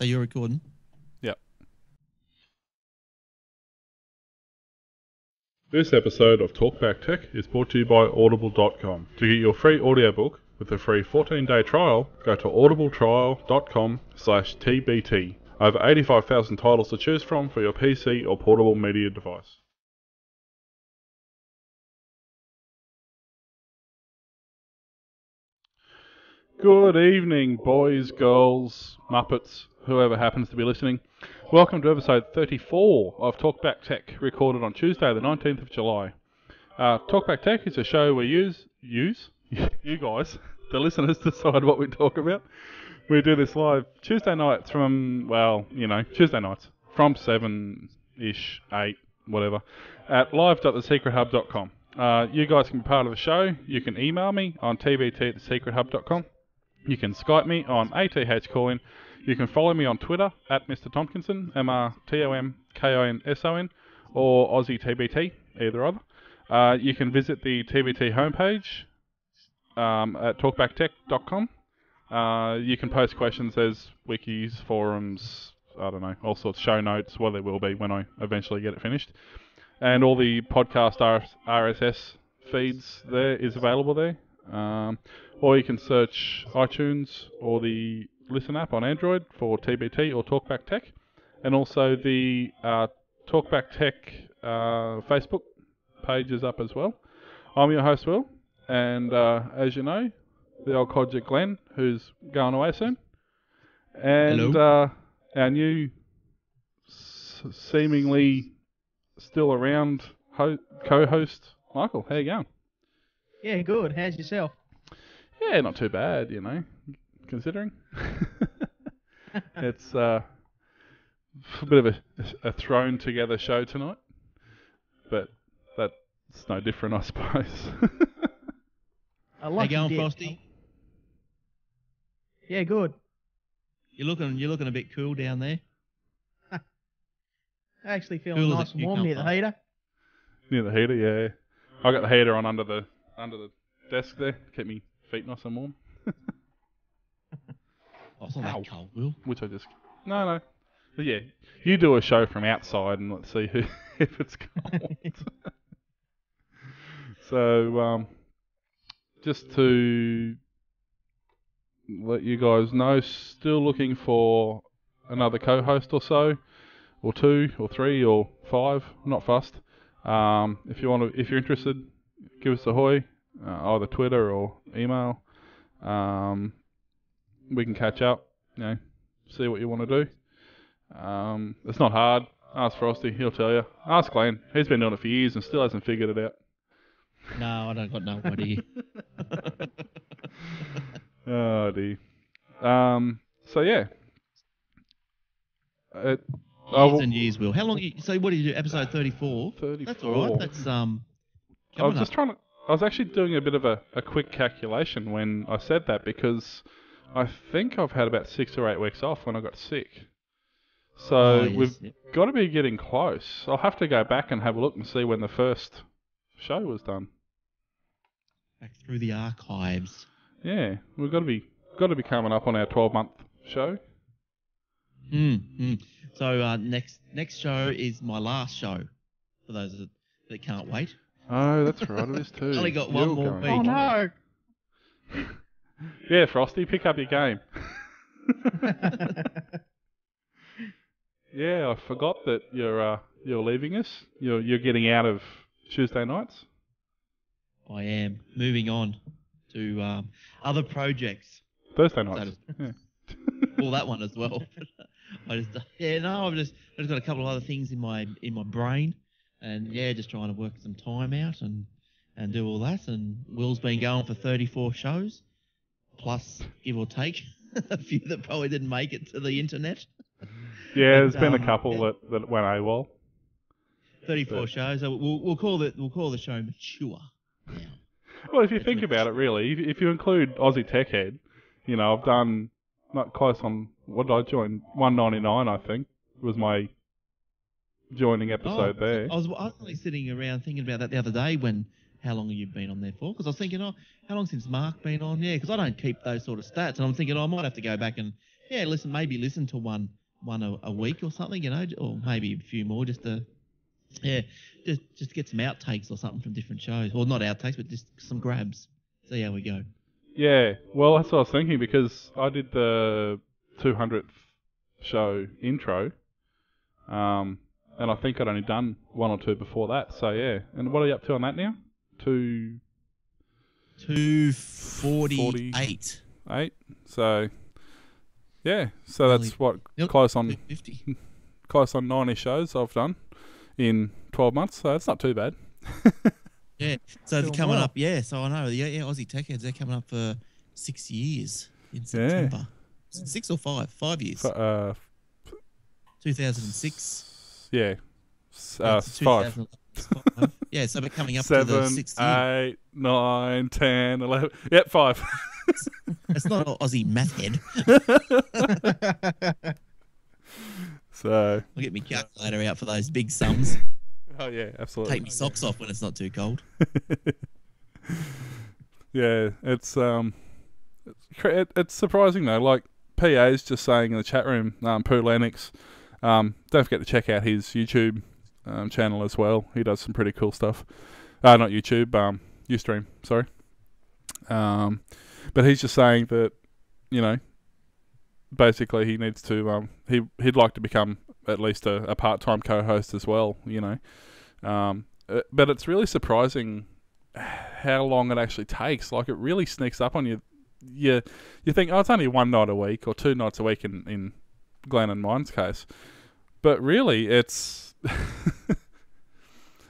So you're recording? Yep. This episode of Talkback Tech is brought to you by Audible.com. To get your free audiobook with a free 14-day trial, go to audibletrial.com slash TBT. Over 85,000 titles to choose from for your PC or portable media device. Good evening, boys, girls, Muppets, whoever happens to be listening. Welcome to episode 34 of Talkback Tech, recorded on Tuesday, the 19th of July. Uh, Talkback Tech is a show where use, use, you guys, the listeners, decide what we talk about. We do this live Tuesday nights from, well, you know, Tuesday nights from 7 ish, 8, whatever, at live.thesecrethub.com. Uh, you guys can be part of the show. You can email me on tbt at thesecrethub.com. You can Skype me on ATH Calling. You can follow me on Twitter at Mr. Tomkinson, M R T O M K I N S O N, or Aussie TBT, either other. Uh, you can visit the TBT homepage um, at talkbacktech.com. Uh, you can post questions. There's wikis, forums, I don't know, all sorts of show notes. Well, there will be when I eventually get it finished. And all the podcast RSS feeds there is available there. Um, or you can search iTunes or the Listen app on Android for TBT or Talkback Tech, and also the uh, Talkback Tech uh, Facebook page is up as well. I'm your host, Will, and uh, as you know, the old codger Glenn, who's going away soon, and uh, our new s- seemingly still around ho- co-host Michael. How you going? Yeah, good. How's yourself? Yeah, not too bad, you know, considering. it's uh, a bit of a, a thrown together show tonight, but that's no different, I suppose. I How you going. Frosty? Yeah, good. You're looking you're looking a bit cool down there. I actually feeling Cool nice and warm near the heater. Near the heater, yeah. I got the heater on under the under the desk there, keep me feet nice and warm, Oh, Ow. that cold, Will. which I just no no. But yeah, you do a show from outside and let's see who if it's cold. so um, just to let you guys know, still looking for another co-host or so, or two, or three, or five. Not fussed. Um, if you want to, if you're interested, give us a hoy, uh, either Twitter or email. Um, we can catch up. You know, see what you want to do. Um, it's not hard. Ask Frosty, he'll tell you. Ask Glenn, he's been doing it for years and still hasn't figured it out. No, I don't got no idea. Oh dear. Um. So yeah. It, I years will- and years, Will. How long? You, so what did you do? Episode 34. 34. That's all right. That's um. I was just up. trying to. I was actually doing a bit of a, a quick calculation when I said that because I think I've had about six or eight weeks off when I got sick. So Oh, yes, we've yep. got to be getting close. I'll have to go back and have a look and see when the first show was done. back through the archives. Yeah, we've got to be got to be coming up on our 12 month show. Mm, mm. So uh, next next show is my last show. For those that, that can't wait. Oh, that's right, it is too. Only got one You're more going week. Oh no! Yeah, Frosty, pick up your game. yeah, I forgot that you're uh, you're leaving us. You're you're getting out of Tuesday nights. I am moving on to um, other projects. Thursday nights. So Yeah. well, that one as well. I just yeah no, I've just I've just got a couple of other things in my in my brain, and yeah, just trying to work some time out and and do all that. And Will's been going for 34 shows, plus give or take a few that probably didn't make it to the internet. Yeah, there's But, been um, a couple yeah. that, that went AWOL. 34 But- shows. We'll we'll call it we'll call the show mature. Now. Well, if you think about it, really, if, if you include Aussie Tech Head, you know, I've done not close on what did I join? 199, I think, was my joining episode Oh, there. I was I was only sitting around thinking about that the other day when how long have you've been on there for. Because I was thinking, oh, how long since Mark been on? Yeah, because I don't keep those sort of stats, and I'm thinking oh, I might have to go back and yeah, listen, maybe listen to one one a, a week or something, you know, or maybe a few more just to yeah, just just get some outtakes or something from different shows, or not outtakes, but just some grabs. See how we go. Yeah, well, that's what I was thinking because I did the 200th show intro, um, and I think I'd only done one or two before that. So yeah, and what are you up to on that now? Two Two forty-eight. eight. So yeah, so that's what close on 250. close on 90 shows I've done in 12 months. So it's not too bad. Yeah, so they're coming well. up. Yeah, so I know. Yeah, yeah, Aussie Tech Heads. They're coming up for six years in September. Six or five? Five years. F- uh, 2006. Yeah, uh, five. yeah, so we're coming up to the Seven, sixth year. eight, nine, ten, eleven. Yep, five. It's not an Aussie math head. so, I'll get my calculator out for those big sums. oh yeah, absolutely. Take my socks off when it's not too cold. Yeah, it's um, it's, it, it's surprising though. Like PA's just saying in the chat room, um, Pooh Lennox. Um, don't forget to check out his YouTube um, channel as well. He does some pretty cool stuff. Uh, not YouTube, um, UStream. Sorry. Um, but he's just saying that, you know, basically he needs to um, he he'd like to become at least a, a part time co-host as well. You know, um, uh, but it's really surprising how long it actually takes. Like it really sneaks up on you. You you think oh it's only one night a week or two nights a week in in Glenn and mine's case, but really it's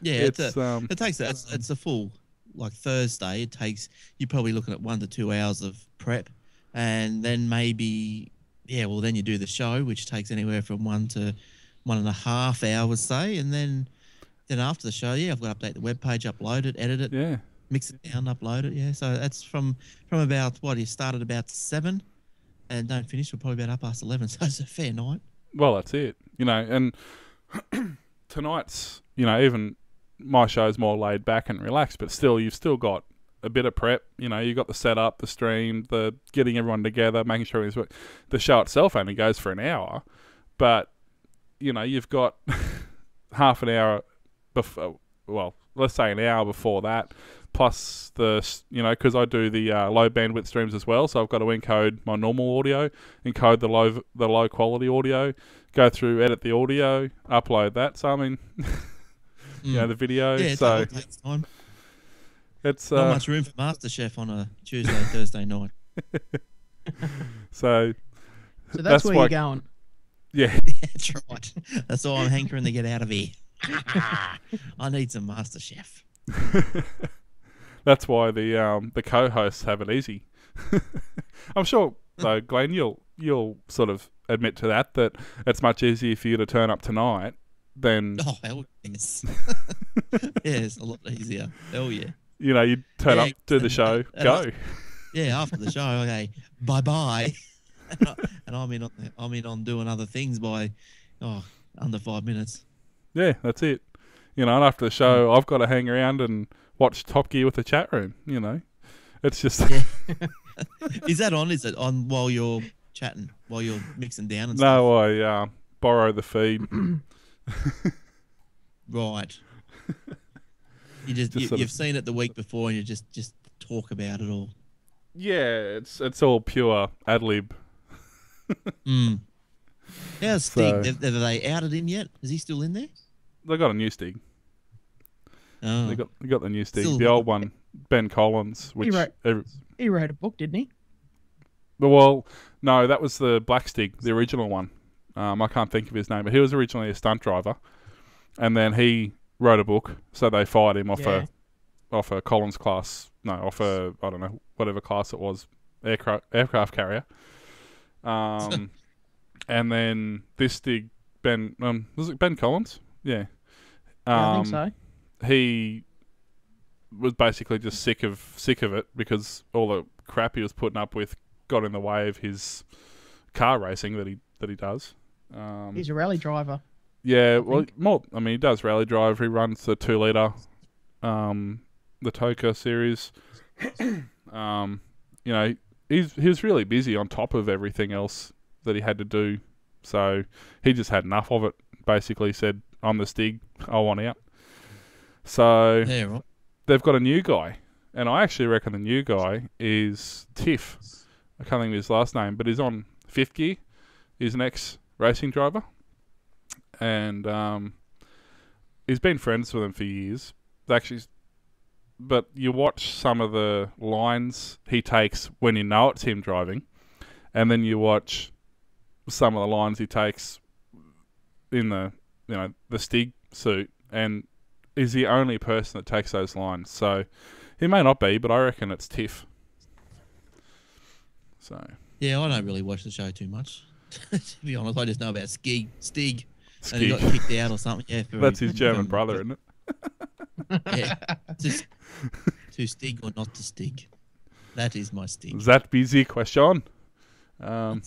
Yeah, it's, it's a, um it takes a, it's, it's a full like Thursday. It takes you're probably looking at one to two hours of prep, and then maybe yeah, well then you do the show, which takes anywhere from one to one and a half hours, say, and then then after the show, yeah, I've got to update the web page, upload it, edit it, yeah. mix it down, upload it. Yeah, so that's from from about what you started about seven, and don't finish till probably about up past eleven. So it's a fair night. well that's it you know and tonight's you know even my show's more laid back and relaxed but still you've still got a bit of prep you know you've got the setup the stream the getting everyone together making sure it's the show itself only goes for an hour but you know you've got half an hour before well let's say an hour before that plus the you know because I do the uh, low bandwidth streams as well so I've got to encode my normal audio encode the low the low quality audio go through edit the audio upload that so I mean you know Mm. the video yeah, it so all takes time. it's Not uh, much room for MasterChef on a Tuesday, Thursday night. so So that's, That's where why- you're going. yeah That's right. That's all I'm hankering to get out of here. I need some MasterChef. That's why the um, the co-hosts have it easy. I'm sure, though, Glenn, you'll you'll sort of admit to that that it's much easier for you to turn up tonight than Oh, hell yes. yeah, it's a lot easier. Hell yeah. you know you turn Yeah, up, do the show, and go. I- Yeah, after the show, okay, bye bye. and, I, and I'm in on I'm in on doing other things by oh under five minutes. Yeah, that's it. You know, and after the show, I've got to hang around and watch Top Gear with the chat room. You know, it's just Yeah. Is that on? Is it on while you're chatting, while you're mixing down and stuff? no. I uh, borrow the feed. Right. You just, Just you, sort of- you've seen it the week before, and you just just talk about it all. yeah, it's it's all pure ad lib. Mm. How's So- Have, have they outed him yet? Is he still in there? They got a new Stig. Oh, They got they got the new Stig. Still- the old one, Ben Collins, which right. every, He wrote a book, didn't he? well, no, that was the Black Stig, the original one. Um, I can't think of his name, but he was originally a stunt driver, and then he wrote a book, so they fired him off Yeah. a off a Collins class, no, off a I don't know whatever class it was, aircraft aircraft carrier. Um, and then this Stig Ben um was it Ben Collins? Yeah. Yeah, I think Um, so. He was basically just sick of sick of it because all the crap he was putting up with got in the way of his car racing that he that he does. Um, He's a rally driver. yeah, well, more. I mean, he does rally drive. He runs the two liter um, the TOCA series. um, you know, he's he was really busy on top of everything else that he had to do, so he just had enough of it. Basically, said, "I'm the Stig. I want out." So Yeah, right. they've got a new guy, and I actually reckon the new guy is Tiff. I can't think of his last name, but he's on fifth gear. He's an ex racing driver, and um, he's been friends with them for years. They actually, but you watch some of the lines he takes when you know it's him driving, and then you watch some of the lines he takes in the you know the Stig suit, and is the only person that takes those lines. So he may not be, but I reckon it's Tiff. So Yeah, I don't really watch the show too much. to be honest, I just know about Skig, Stig, and he got kicked out or something. Yeah, for That's his German brother, isn't it? Yeah, just to Stig or not to Stig. That is my Stig. Is That busy question. Um,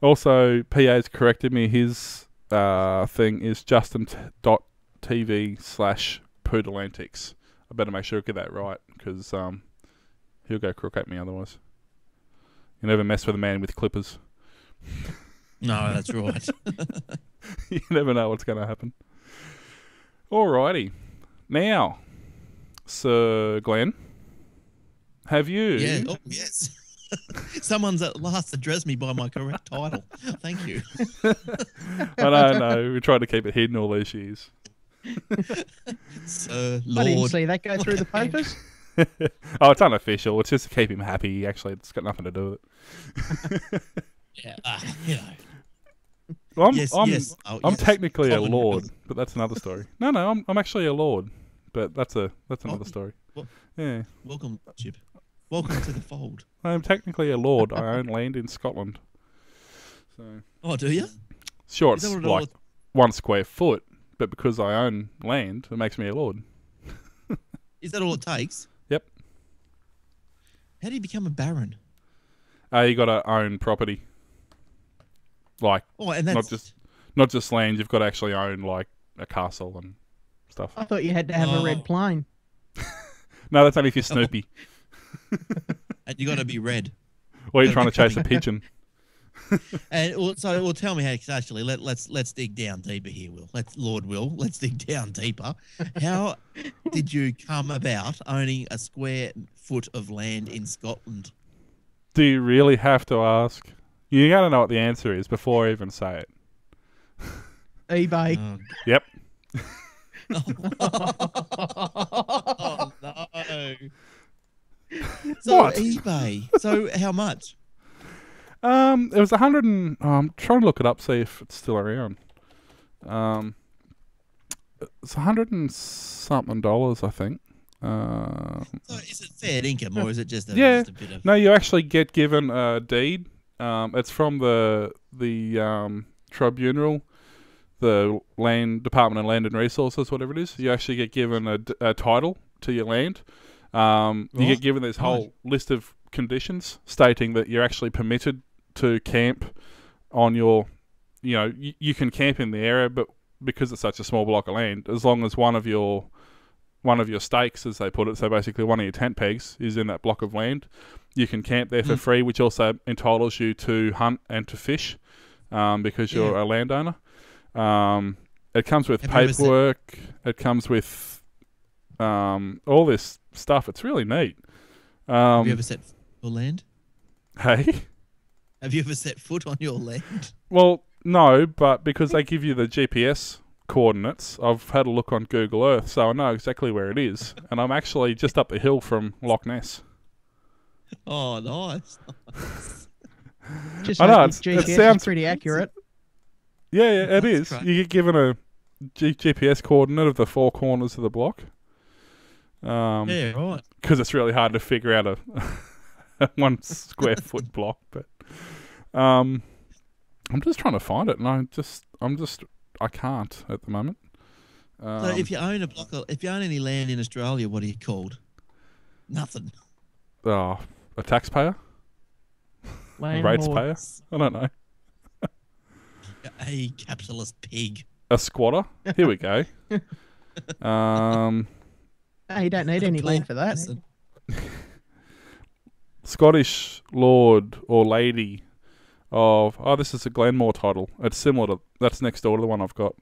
also, PA's corrected me. His uh, thing is Justin t- dot TV slash Poodle Antics. I better make sure I get that right because um, he'll go crook at me otherwise. You never mess with a man with clippers. No, that's right. you never know what's going to happen. Alrighty. Now, Sir Glenn, have you? yeah. Oh, yes. Someone's at last addressed me by my correct title. Thank you. I don't know, no. We tried to keep it hidden all these years. Sir, I didn't see that go through the papers. oh, it's unofficial. It's just to keep him happy. Actually, it's got nothing to do with it. Yeah, ah, you know. Well, I'm, yes, I'm, yes. Oh, I'm yes. technically a lord, room. but that's another story. No, no, I'm, I'm actually a lord, but that's a that's another Oh. story. Well- Yeah, Welcome, Chip. Welcome to the fold. I'm technically a lord. I own land in Scotland. So Oh, do you? sure, it's that what it all- like one square foot, but because I own land, it makes me a lord. Is that all it takes? Yep. How do you become a baron? Uh, you got to own property, like Oh, and that's Not just- not just land. You've got to actually own like a castle and stuff. I thought you had to have a Oh. red plane. No, that's only if you're Snoopy. and you got to be red. Or you're trying to chase a pigeon. And well, so, well, tell me how actually let let's let's dig down deeper here, Will. Let's Lord Will. Let's dig down deeper. How did you come about owning a square foot of land in Scotland? Do you really have to ask? You gotta know what the answer is before I even say it. eBay. Oh, Yep. oh no. Oh, So What? eBay. So how much? Um, it was a hundred and oh, I'm trying to look it up, see if it's still around. Um, it's a hundred and something dollars, I think. Uh, So is it fair income or is it just a, Yeah. just a bit of no, you actually get given a deed. Um, it's from the the um, tribunal, the land department of land and resources, whatever it is. You actually get given a title to your land. Um, You get given this whole list of conditions stating that you're actually permitted to camp on your, you know, y- you can camp in the area, but because it's such a small block of land, as long as one of your one of your stakes, as they put it, so basically one of your tent pegs is in that block of land, you can camp there for Mm. free, which also entitles you to hunt and to fish, um, because you're a landowner. Um, it comes with you paperwork. It comes with um, all this stuff. It's really neat. Um, Have Um, you ever set foot on your land? hey, Have you ever set foot on your land? well, no, but because they give you the GPS coordinates, I've had a look on Google Earth, so I know exactly where it is, and I'm actually just up the hill from Loch Ness. Oh, nice. Just I know, it sounds- pretty accurate. Yeah, yeah, it That's is. great. You get given a G- GPS coordinate of the four corners of the block. Um, yeah, right. because it's really hard to figure out a, a one square foot block. But um, I'm just trying to find it, and I just, I'm just, I can't at the moment. Um, So if you own a block, of, if you own any land in Australia, what are you called? Nothing. oh, a taxpayer, a rates payer, I don't know, A capitalist pig. a squatter. Here we go. Um, you don't need any land for that. Scottish lord or lady of oh this is a Glenmore title. It's similar to that's next door to the one I've got.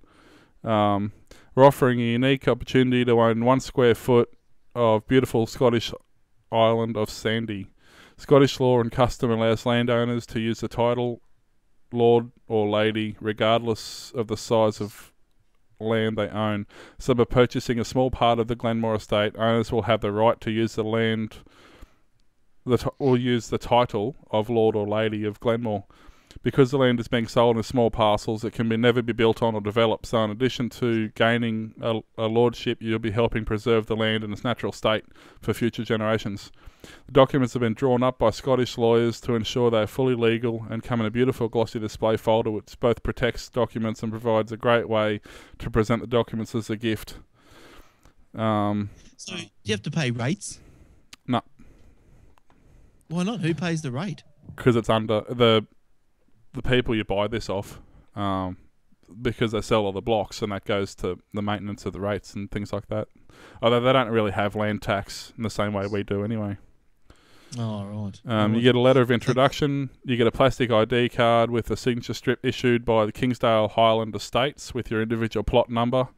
Um, we're offering a unique opportunity to own one square foot of beautiful Scottish island of Sandy. Scottish law and custom allows landowners to use the title lord or lady regardless of the size of land they own. So by purchasing a small part of the Glenmore estate, owners will have the right to use the land the t- or use the title of Lord or Lady of Glenmore. Because the land is being sold in small parcels, it can be never be built on or developed. So, in addition to gaining a, a lordship, you'll be helping preserve the land in its natural state for future generations. The documents have been drawn up by Scottish lawyers to ensure they are fully legal and come in a beautiful glossy display folder, which both protects documents and provides a great way to present the documents as a gift. Um, So do you have to pay rates? No. Why not? Who pays the rate? because it's under the the people you buy this off, um, because they sell all the blocks, and that goes to the maintenance of the rates and things like that. Although they don't really have land tax in the same way we do, anyway. Oh right. Um, you get a letter of introduction. You get a plastic ID card with a signature strip issued by the Kingsdale Highland Estates with your individual plot number,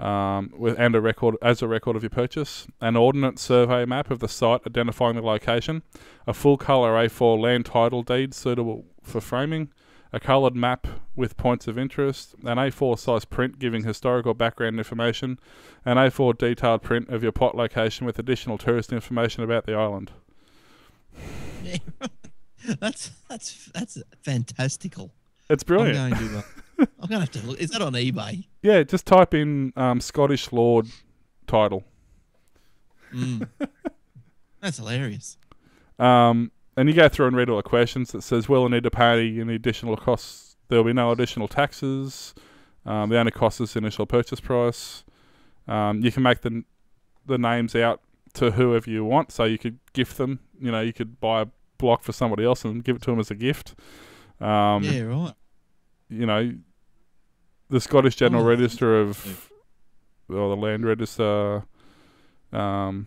um, with and a record as a record of your purchase. An ordnance survey map of the site identifying the location. A full colour A4 land title deed suitable for framing. A coloured map with points of interest. An A4 size print giving historical background information. An A4 detailed print of your plot location with additional tourist information about the island. That's that's that's fantastical. It's brilliant. I'm going to. I'm going to have to look. Is that on eBay? Yeah, just type in um, Scottish Lord title. Mm. that's hilarious. Um, and you go through and read all the questions. that says, will I need to pay any additional costs? There will be no additional taxes. Um, the only cost is the initial purchase price. Um, you can make the the names out to whoever you want. So you could gift them. You know, you could buy a block for somebody else and give it to them as a gift. Um, yeah, right. you know, the Scottish General Oh, Register of, or the Land Register, um,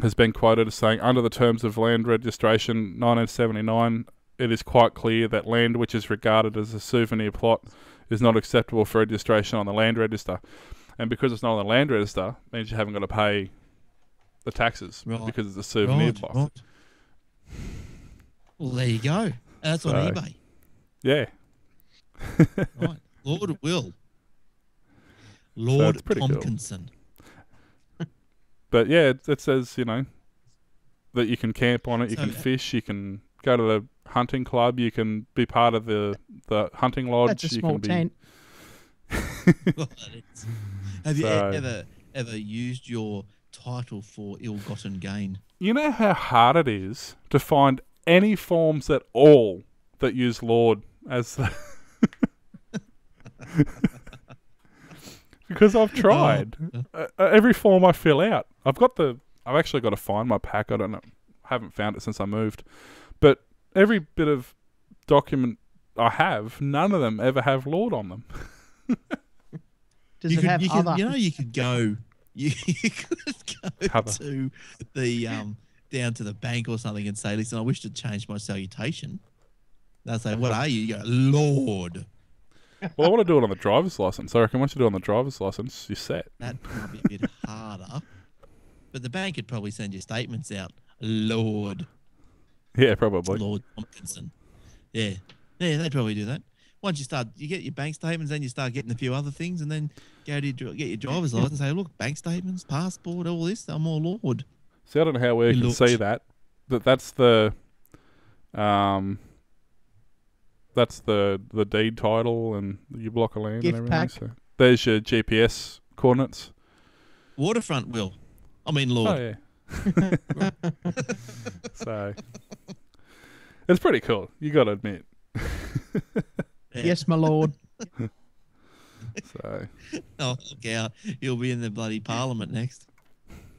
has been quoted as saying, under the terms of land registration 1979, it is quite clear that land which is regarded as a souvenir plot is not acceptable for registration on the land register. And because it's not on the land register, means you haven't got to pay the taxes Right. because it's a souvenir Right, plot. right. Well, there you go. That's on So- eBay. Yeah. Right. Lord Will. Lord it's pretty cool. But yeah, it, it says you know that you can camp on it, you So, can fish, you can go to the hunting club, you can be part of the the hunting lodge. That's a you small can be, tent. Well. Have you e- So- ever ever used your title for ill-gotten gain? You know how hard it is to find any forms at all that use Lord as the. because I've tried uh, uh, every form I fill out. I've got the. I've actually got to find my pack. I don't know. Haven't found it since I moved, but every bit of document I have, none of them ever have Lord on them. Does you it could, have you other? Could, you know, you could go. You, you could go Other. to the um down to the bank or something and say, "Listen, I wish to change my salutation." They'll say, "What are you?" You go, "Lord." Well, I want to do it on the driver's license. I reckon once you do it on the driver's license, you're set. That might be a bit harder. But the bank could probably send you statements out. Lord, Yeah, probably. Lord Tomkinson. Yeah, yeah, they'd probably do that. Once you start, you get your bank statements, then you start getting a few other things, and then go to your, get your driver's license. And say, look, bank statements, passport, all this. I'm all Lord. See, I don't know how we Your can looks. see that. That that's the, um, that's the the deed title and your block of land Gift and everything. pack. So there's your GPS coordinates. Waterfront will. I mean, oh, Lord. Oh yeah. so it's pretty cool. You got to admit. Yes, my lord. So Oh, look out. He'll be in the bloody parliament next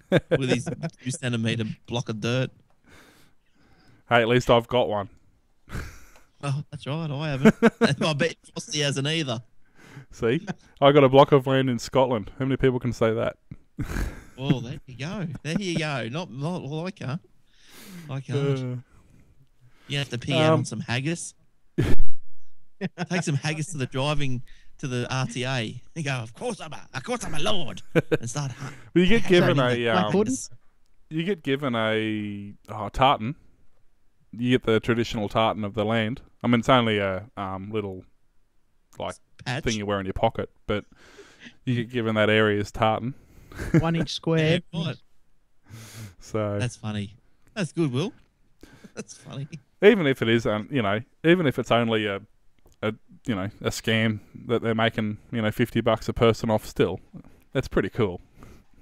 with his two centimetre block of dirt. hey, at least I've got one. Oh, that's right. I haven't. I bet Frosty hasn't either. See, I got a block of land in Scotland. How many people can say that? Well, there you go. There you go. Not, not well, I can't. I can't. Uh, you have to out um, on some haggis. Take some haggis to the driving to the RTA. And go, of course I'm a, of course I'm a lord, and start. you get given a um, you get given a oh, tartan. You get the traditional tartan of the land. I mean, it's only a um, little like patch. thing you wear in your pocket, but you get given that area's tartan. One inch Yeah, square. right. So That's funny. That's good, Will. That's funny. even if it is, um, you know, even if it's only a, a, you know, a scam that they're making, you know, fifty bucks a person off, still, that's pretty cool.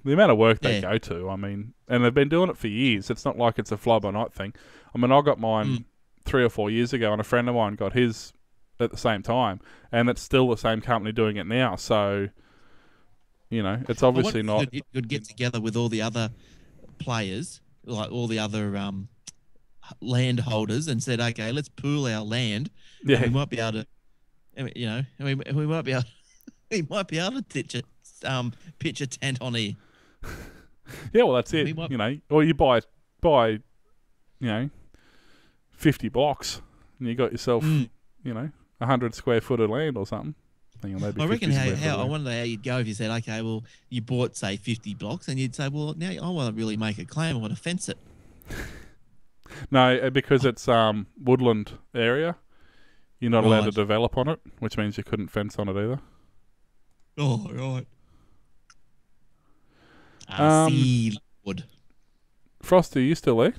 The amount of work they Yeah. go to, I mean, and they've been doing it for years. It's not like it's a fly by night thing. I mean, I got mine Mm. three or four years ago, and a friend of mine got his at the same time, and it's still the same company doing it now. So, you know, it's obviously not. You could get together with all the other players, like all the other um, landholders, and said, "Okay, let's pool our land. and Yeah, we might be able to, you know, I mean, we might be able, we might be able to pitch a, um, pitch a tent on here. Yeah, well, that's We it. might- You know, or you buy buy, you know, fifty blocks, and you got yourself, Mm. you know, hundred square foot of land or something. On, I reckon how, how I wonder how you'd go if you said, okay, well, you bought say fifty blocks, and you'd say, well, now I want to really make a claim. I want to fence it. No, uh, because it's um woodland area. You're not allowed to develop on it, which means you couldn't fence on it either. Oh, right. Um, sea wood. Frosty, you still there?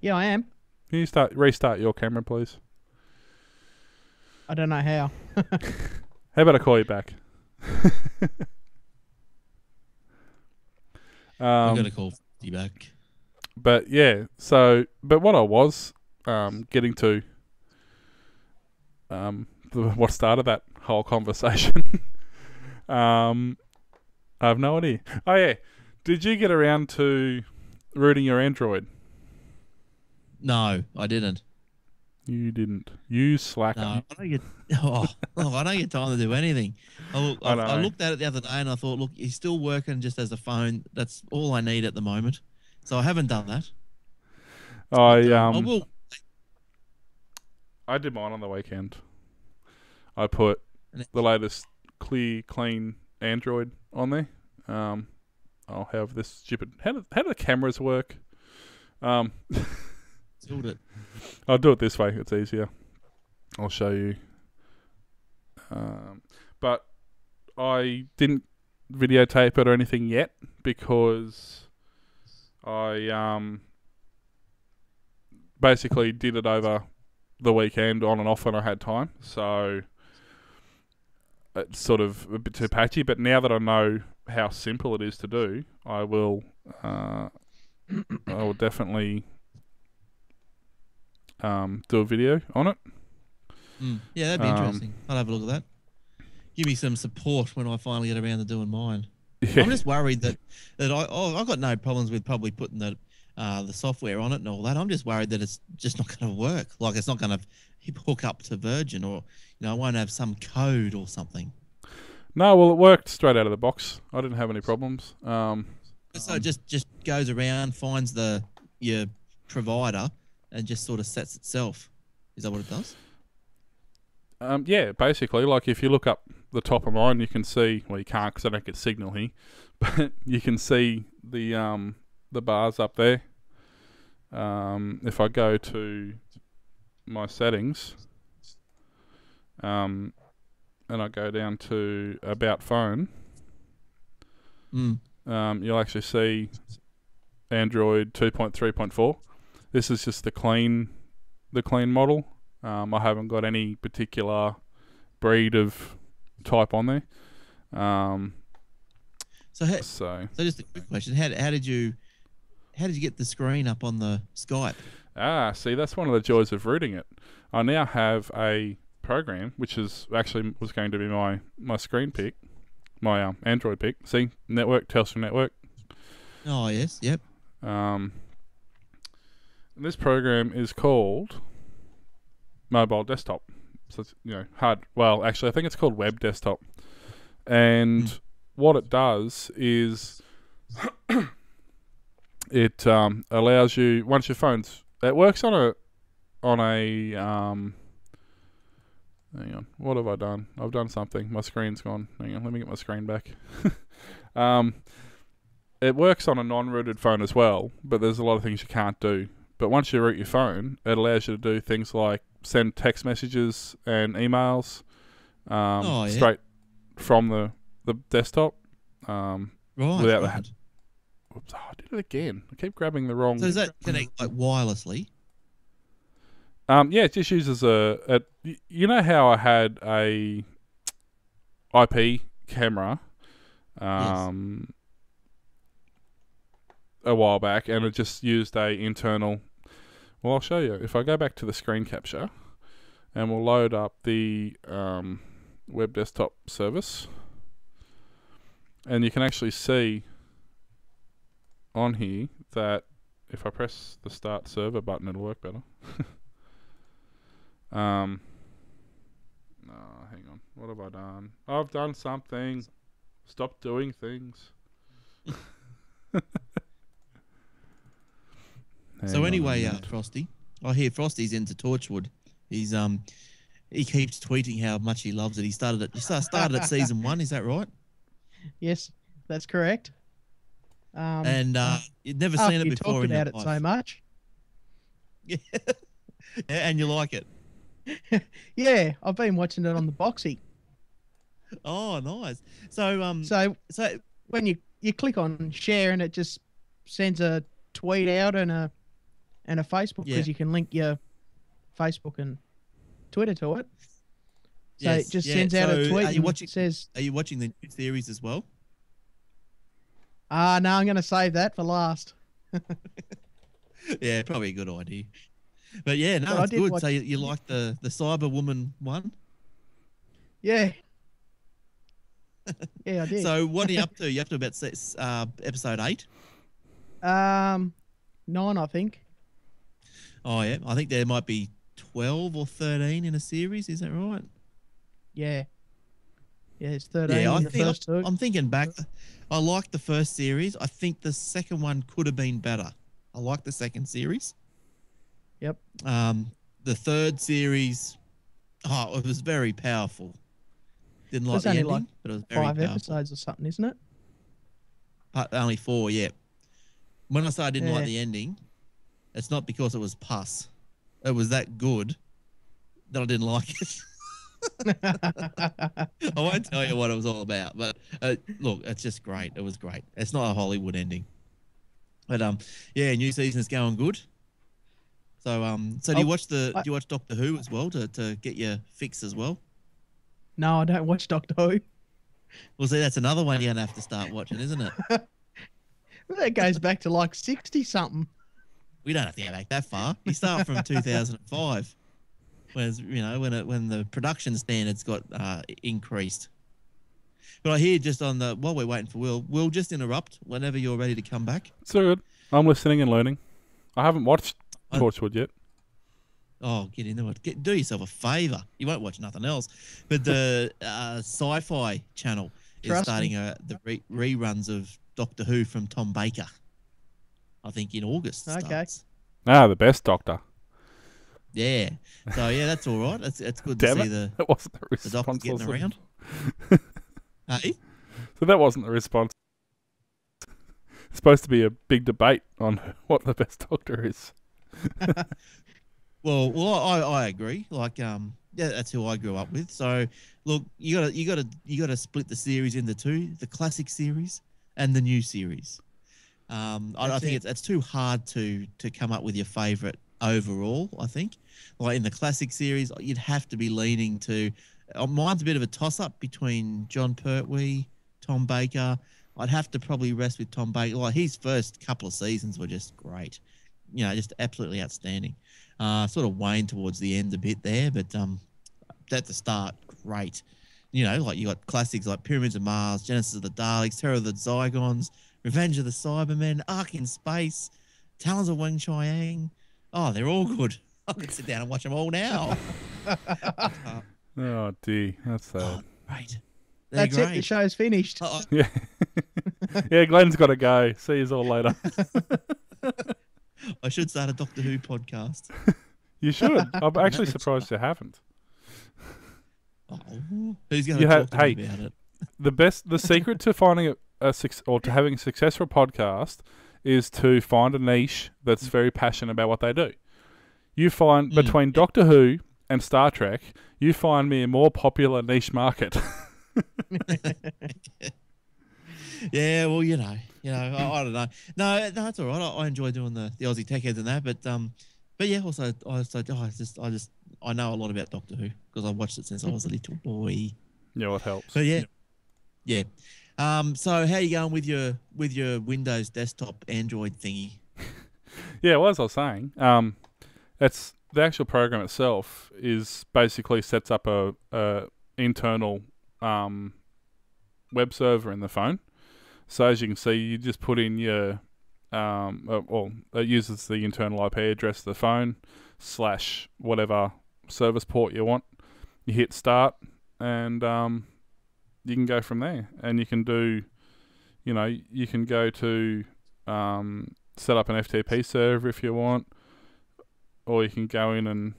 Yeah, I am. Can you start restart your camera, please? I don't know how. How about I call you back? I'm um, gonna call you back. but yeah, so but what I was um, getting to, um, the, what started that whole conversation, um, I have no idea. Oh yeah, did you get around to rooting your Android? No, I didn't. You didn't. You slacker. No, I don't get. Oh, oh, I don't get time to do anything. I, look, I I, I looked at it the other day and I thought, look, he's still working just as a phone. That's all I need at the moment. So I haven't done that. I I um will. I did mine on the weekend. I put the latest clear, clean Android on there. Um, I'll have this stupid. How do, how do the cameras work? Um, It. I'll do it this way. It's easier. I'll show you. Um, but I didn't videotape it or anything yet because I um basically did it over the weekend on and off when I had time. So it's sort of a bit too patchy. But now that I know how simple it is to do, I will. Uh, I will definitely um, do a video on it. Mm. Yeah, that'd be Um, interesting. I'll have a look at that. Give me some support when I finally get around to doing mine. Yeah. I'm just worried that that I oh, I've got no problems with probably putting the uh, the software on it and all that. I'm just worried that it's just not going to work. Like it's not going to hook up to Virgin, or you know, I won't have some code or something. No, well, it worked straight out of the box. I didn't have any problems. Um, So it just just goes around, finds the your provider, and just sort of sets itself. Is that what it does? um, yeah, basically, like if you look up the top of mine, you can see. Well, you can't because I don't get signal here, but you can see the um, the bars up there. Um, if I go to my settings, um, and I go down to about phone, Mm. um, you'll actually see Android 2.3.4. This is just the clean, the clean model. Um, I haven't got any particular breed of type on there. Um, So so so just a quick question: How how did you how did you get the screen up on the Skype? ah, see, that's one of the joys of rooting it. I now have a program which is actually was going to be my my screen pick, my um, Android pick. See, network Telstra network. Oh yes, yep. Um, this program is called Mobile Desktop. so it's, you know hard. Well, actually, I think it's called web desktop, and what it does is it um, allows you once your phone's it works on a on a um, hang on what have I done? I've done something. My screen's gone. Hang on let me get my screen back. Um, it works on a non-rooted phone as well but there's a lot of things you can't do but once you root your phone it allows you to do things like send text messages and emails um, Oh, yeah. straight from the the desktop um, Right. Without the right. hat. Whoops, oh, I did it again. I keep grabbing the wrong. So does that connect like wirelessly? Um, yeah, it just uses a, a. You know how I had a IP camera, um, a while back, and it just used a internal. Well, I'll show you. If I go back to the screen capture, and we'll load up the um, web desktop service, and you can actually see on here that if I press the start server button, it'll work better. um, no, hang on. What have I done? I've done something. Stop doing things. Hang So anyway, uh. Frosty, I hear Frosty's into Torchwood. He's um, he keeps tweeting how much he loves it. He started at start- started at season one. Is that right? Yes, that's correct. Um, And uh, you'd never seen it you before talked in your about it life. so much. Yeah, and you like it. Yeah, I've been watching it on the Boxee. Oh, nice. So um, So so when you you click on share and it just sends a tweet out and a and a Facebook Yeah. because you can link your Facebook and Twitter to it. So Yes, it just yeah, sends out a tweet are you and watching- says, are you watching the new series as well? "Ah, no, I'm going to save that for last." yeah, probably a good idea. But yeah, no, I it's good. watch- So you, you like the the Cyber Woman one? Yeah. yeah, I did. So what are you up to? You up to about six, uh, episode eight? um, nine, I think. Oh yeah, I think there might be twelve or thirteen in a series. Is that right? Yeah. Yeah, it's thirteen yeah, I think first two. I'm thinking back. I like the first series. I think the second one could have been better. I like the second series. Yep. Um, the third series, oh, it was very powerful. Didn't like There's the only, ending, like, but it was very Five powerful. episodes or something, isn't it? Uh, only four, yeah. When I say I didn't like the ending, it's not because it was pus. It was that good that I didn't like it. I won't tell you what it was all about, but uh, look, it's just great. It was great. It's not a Hollywood ending, but um, yeah, new season's going good. So um, so do you Oh, watch the I- do you watch Doctor Who as well to, to get your fix as well? no, I don't watch Doctor Who. Well, see, that's another one you're gonna have to start watching, isn't it? That goes back to like sixty something. We don't have to go back that far. You start from 2005, whereas you know when it, when the production standards got uh, increased. But I hear just on the while we're waiting for Will, Will just interrupt whenever you're ready to come back. So good. I'm listening and learning. I haven't watched I- Torchwood yet. Oh, get into it. Get, do yourself a favor. You won't watch nothing else. But the uh, Sci-Fi Channel is starting uh, the re- reruns of Doctor Who from Tom Baker. I think in August. Okay. starts. Ah, the best Doctor. Yeah. So yeah, that's all right. It's it's good to Damn see it. the That wasn't the the response. doctor getting was around. hey. So that wasn't the response. It's supposed to be a big debate on what the best Doctor is. Well, well, I, I agree. Like, um, yeah, that's who I grew up with. So, look, you gotta, you gotta, you gotta split the series into two: the classic series and the new series. Um, I, I think it. it's it's too hard to to come up with your favorite overall. I think, like in the classic series, you'd have to be leaning to. Uh, mine's a bit of a toss up between Jon Pertwee, Tom Baker. I'd have to probably rest with Tom Baker. Like his first couple of seasons were just great, you know, just absolutely outstanding. Uh, sort of waned towards the end a bit there, but um, at the start, great. You know, like you got classics like Pyramids of Mars, Genesis of the Daleks, Terror of the Zygons, Revenge of the Cybermen, Ark in Space, Talons of Weng Chiang. Oh, they're all good. I could sit down and watch them all now. Oh dear, that's sad. Oh, great. They're That's it. The show's finished. Oh, Yeah, yeah. Glenn's got to go. See you all later. I should start a Doctor Who podcast. You should. I'm actually surprised you haven't. Oh, who's going You to have- talk to hey. me about it? The best, the secret to finding a, a or to having a successful podcast is to find a niche that's very passionate about what they do. You find Mm. between Doctor Who and Star Trek, you find me a more popular niche market. Yeah, well, you know, you know, I, I don't know. No, no, that's all right. I, I enjoy doing the, the Aussie tech heads and that, but um, but yeah, also I also oh, I just I just I know a lot about Doctor Who because I watched it since I was a little boy. yeah, what helps. But yeah, yeah. Um, so how you going with your with your Windows desktop Android thingy? Yeah, well, as I was saying, um, it's the actual program itself is basically sets up a, a internal um, web server in the phone. So as you can see, you just put in your um, uh, well, it uses the internal IP address of the phone slash whatever service port you want. You hit start, and um, you can go from there. And you can do, you know, you can go to um, set up an FTP server if you want, or you can go in and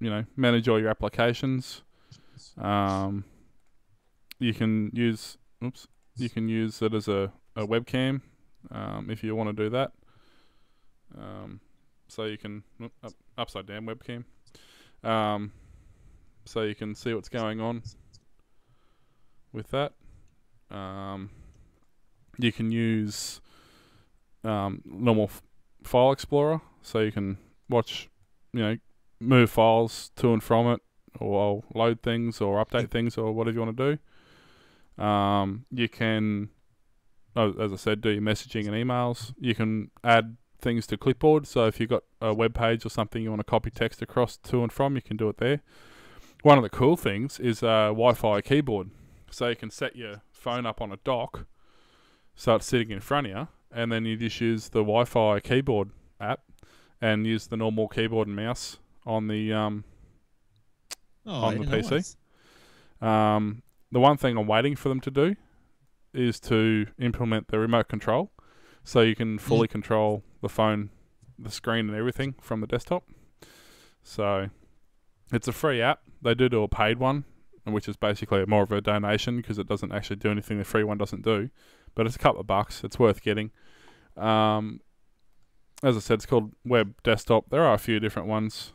you know manage all your applications. Um, you can use oops, you can use it as a, a webcam um, if you want to do that. Um, so you can up, upside down webcam. Um, so you can see what's going on with that. Um, you can use um, normal f- file explorer, so you can watch, you know, move files to and from it, or load things, or update things, or whatever you want to do. Um, you can, oh, as I said, do your messaging and emails. You can add things to clipboard. So if you've got a web page or something you want to copy text across to and from, you can do it there. One of the cool things is a Wi-Fi keyboard, so you can set your phone up on a dock, so it's sitting in front of you, and then you just use the Wi-Fi keyboard app and use the normal keyboard and mouse on the um, Oh, On the PC? Um, the one thing I'm waiting for them to do is to implement the remote control, so you can fully control the phone, the screen, and everything from the desktop. So it's a free app. They do do a paid one, which is basically more of a donation because it doesn't actually do anything the free one doesn't do. But it's a couple of bucks. It's worth getting. Um, as I said, it's called Web Desktop. There are a few different ones.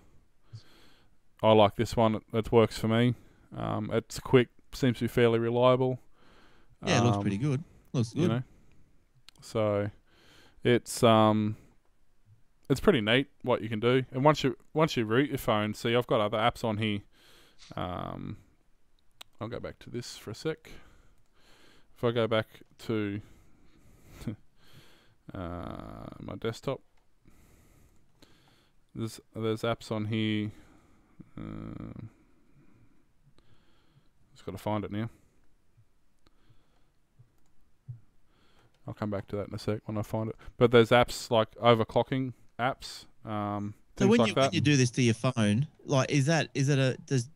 I like this one. It, it works for me. Um, it's quick, seems to be fairly reliable. Yeah, it looks Um, pretty good. Looks good. You know, so it's um, it's pretty neat what you can do. And once you once you root your phone, see, I've got other apps on here. Um, I'll go back to this for a sec. If I go back to uh, my desktop, there's there's apps on here. Um, just got to find it now. I'll come back to that in a sec when I find it. But there's apps like overclocking apps, um, So when like you that. when you do this to your phone, like is that is it a does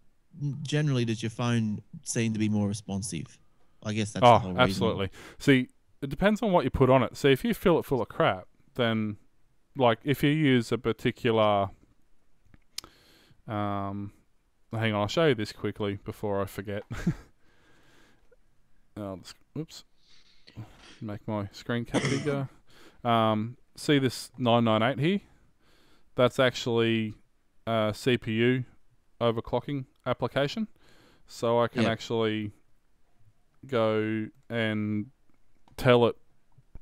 generally does your phone seem to be more responsive? I guess that's the whole oh, absolutely. See, it depends on what you put on it. See, if you fill it full of crap, then like if you use a particular, um, hang on, I'll show you this quickly before I forget. I'll just, oops, make my screen cap bigger. Um, see this 998 here? That's actually a CPU overclocking application. So I can Yep. actually go and tell it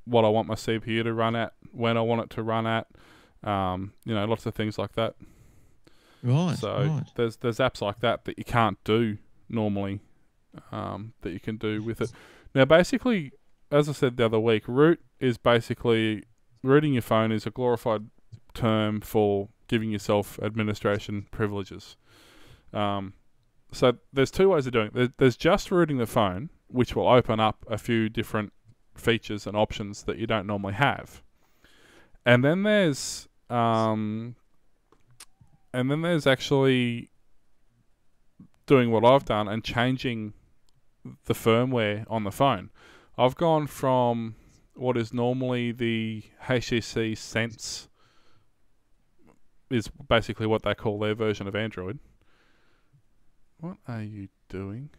what I want my CPU to run at, when I want it to run at, um, you know, lots of things like that. Right. so right. there's there's apps like that that you can't do normally, um, that you can do with it. Now, basically, as I said the other week, root is basically rooting your phone is a glorified term for giving yourself administration privileges. Um, so there's two ways of doing it. There's just rooting the phone, which will open up a few different features and options that you don't normally have. And then there's um, and then there's actually doing what I've done and changing the firmware on the phone. I've gone from what is normally the HTC Sense is basically what they call their version of Android. What are you doing?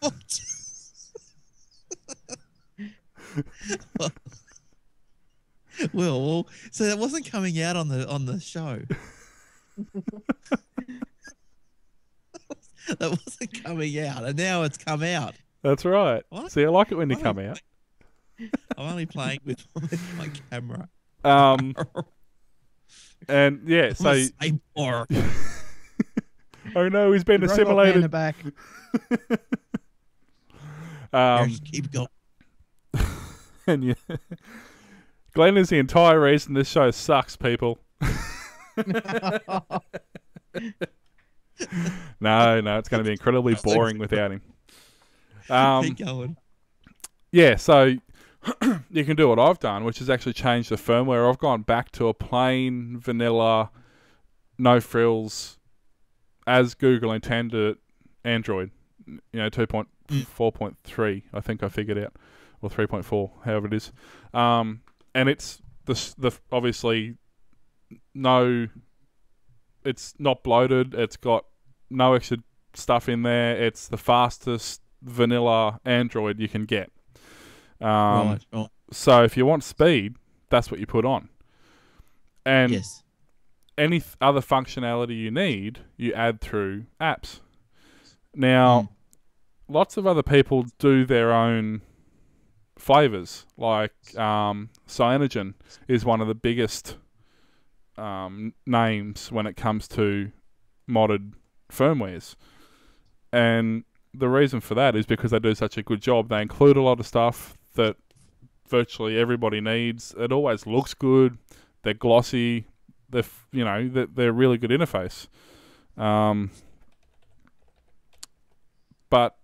What? well, well, so that wasn't coming out on the on the show. that wasn't coming out, and now it's come out. That's right. What? See, I like it when they come out. I'm only playing with, with my camera. Um, and yeah, So, so. Oh no, he's been The robot in the back. Um, keep going. and yeah, Glenn is the entire reason this show sucks, people. No, no, it's going to be incredibly boring without him. Um, keep going. yeah, so you can do what I've done, which is actually change the firmware. I've gone back to a plain vanilla, no frills, as Google intended it, Android. You know, two point four point three. I think I figured out, or three point four, however it is. Um, and it's the the obviously no. It's not bloated. It's got no extra stuff in there. It's the fastest vanilla Android you can get. Um, right, right. So if you want speed, that's what you put on. And Yes. Any th- other functionality you need, you add through apps. Now, Mm. lots of other people do their own flavors. Like um, Cyanogen is one of the biggest um, names when it comes to modded firmwares. And the reason for that is because they do such a good job. They include a lot of stuff that virtually everybody needs. It always looks good. They're glossy. They're you know they're, they're really good interface. Um, but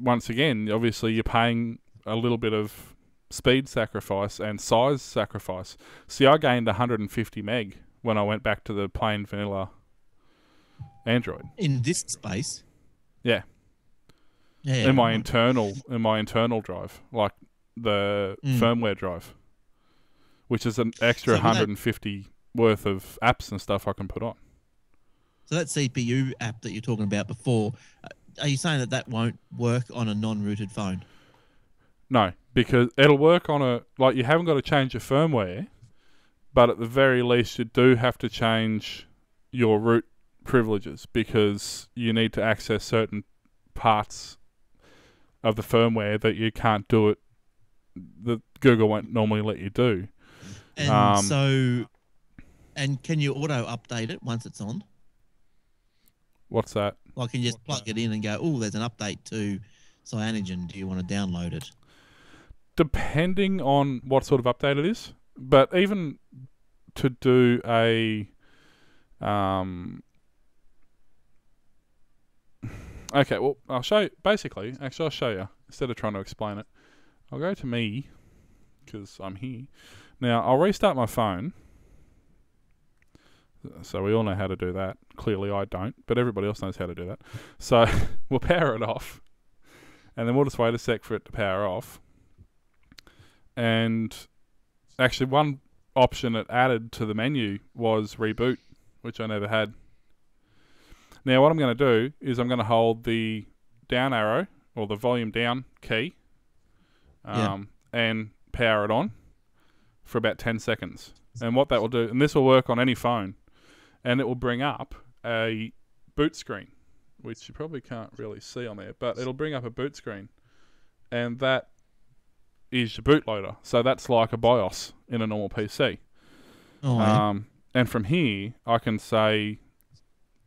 once again, obviously you're paying a little bit of speed sacrifice and size sacrifice. See, I gained 150 meg when I went back to the plain vanilla Android. In disk space. Yeah. Yeah. in my internal in my internal drive, like the Mm. firmware drive, which is an extra So will that- 150 worth of apps and stuff I can put on. So that CPU app that you're talking about before, uh, are you saying that that won't work on a non-rooted phone? No, because it'll work on a like you haven't got to change your firmware, but at the very least you do have to change your root privileges because you need to access certain parts of the firmware that you can't do it that Google won't normally let you do. And Um, so, and can you auto update it once it's on? What's that? Like, can you just plug it in and go, oh, there's an update to Cyanogen. Do you want to download it? depending on what sort of update it is. But even to do a um Okay, well I'll show you basically actually I'll show you instead of trying to explain it. I'll go to me because I'm here. Now I'll restart my phone. So we all know how to do that. Clearly I don't, but everybody else knows how to do that. So we'll power it off. And then we'll just wait a sec for it to power off and actually one option it added to the menu was reboot, which I never had. Now what I'm going to do is I'm going to hold the down arrow or the volume down key Yeah. um, and power it on for about 10 seconds. And what that will do, and this will work on any phone, and it will bring up a boot screen, which you probably can't really see on there, but it'll bring up a boot screen. And that is your bootloader. So that's like a BIOS in a normal PC. Oh. Um, and from here, I can say,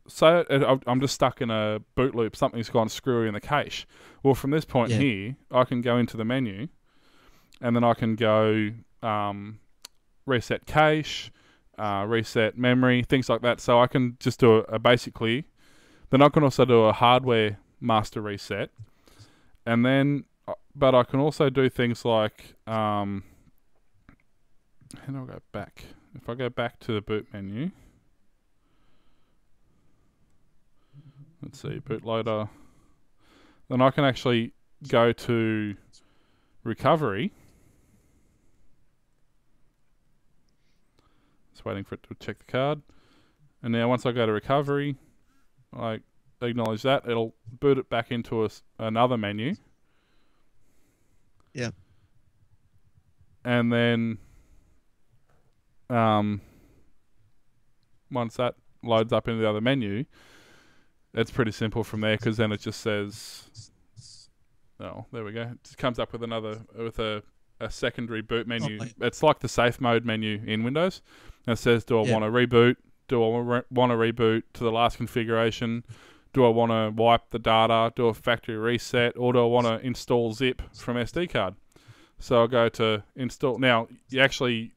say it- I'm- I'm just stuck in a boot loop. Something's gone screwy in the cache. Well, from this point Yeah. here, I can go into the menu, and then I can go um, reset cache, uh, reset memory, things like that. So I can just do a, a basically. Then I can also do a hardware master reset, and then, uh, but I can also do things like, um, how do I go back? If I go back to the boot menu, let's see, bootloader. Then I can actually go to recovery. Just waiting for it to check the card. And now once I go to recovery, I acknowledge that. It'll boot it back into a another menu. Yep. And then um, once that loads up into the other menu, it's pretty simple from there because then it just says, oh, there we go. It just comes up with another with a, a secondary boot menu. Okay. It's like the safe mode menu in Windows. It says, do I Yeah. want to reboot? Do I re- want to reboot to the last configuration? Do I want to wipe the data? Do a factory reset? Or do I want to install zip from SD card? So I'll go to install. Now, you actually,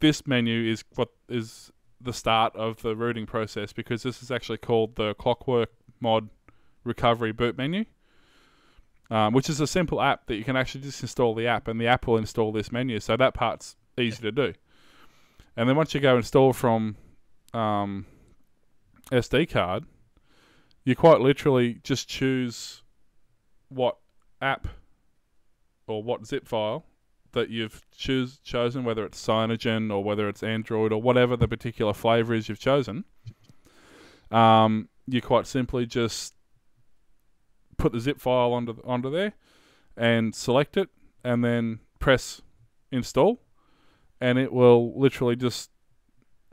this menu is what is the start of the rooting process because this is actually called the Clockwork Mod Recovery Boot menu, um, which is a simple app that you can actually just install the app and the app will install this menu. So that part's easy to do. And then once you go install from um, SD card, you quite literally just choose what app or what zip file that you've choose chosen, whether it's Cyanogen or whether it's Android or whatever the particular flavor is you've chosen. Um, you quite simply just put the zip file onto onto there and select it, and then press install, and it will literally just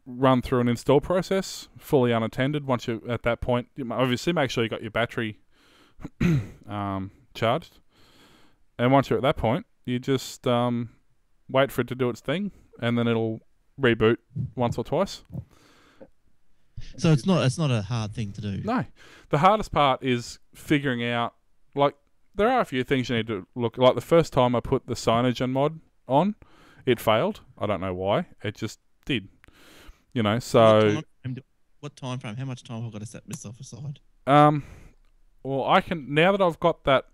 run through an install process fully unattended. Once you're at that point, obviously make sure you got your battery um, charged, and once you're at that point, you just um, wait for it to do its thing, and then it'll reboot once or twice. So it's not it's not a hard thing to do. No, the hardest part is figuring out like there are a few things you need to look like. The first time I put the Cyanogen mod on, it failed. I don't know why. It just did. You know, so time frame do- what time frame? How much time have I got to set myself aside? um, well, I can now that I've got that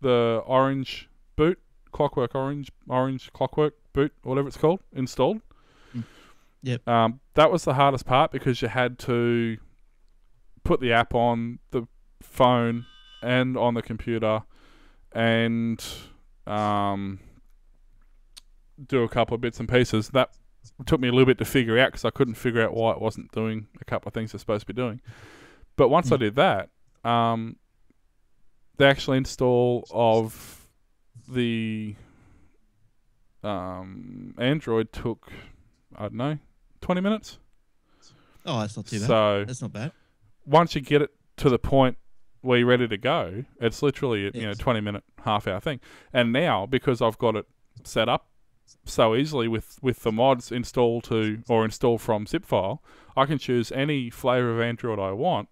the orange boot, Clockwork Orange, Orange Clockwork boot, whatever it's called, installed. Mm. Yep. Um, that was the hardest part because you had to put the app on the phone and on the computer, and um, do a couple of bits and pieces. That took me a little bit to figure out because I couldn't figure out why it wasn't doing a couple of things it's supposed to be doing. But once I Mm. did that, um, the actual install of the um, Android took I don't know twenty minutes. Oh, that's not too bad. So That's not bad. once you get it to the point where you're ready to go, it's literally a, you know Yes. twenty minute half hour thing. And now because I've got it set up so easily with with the mods installed to or installed from zip file, I can choose any flavor of Android I want,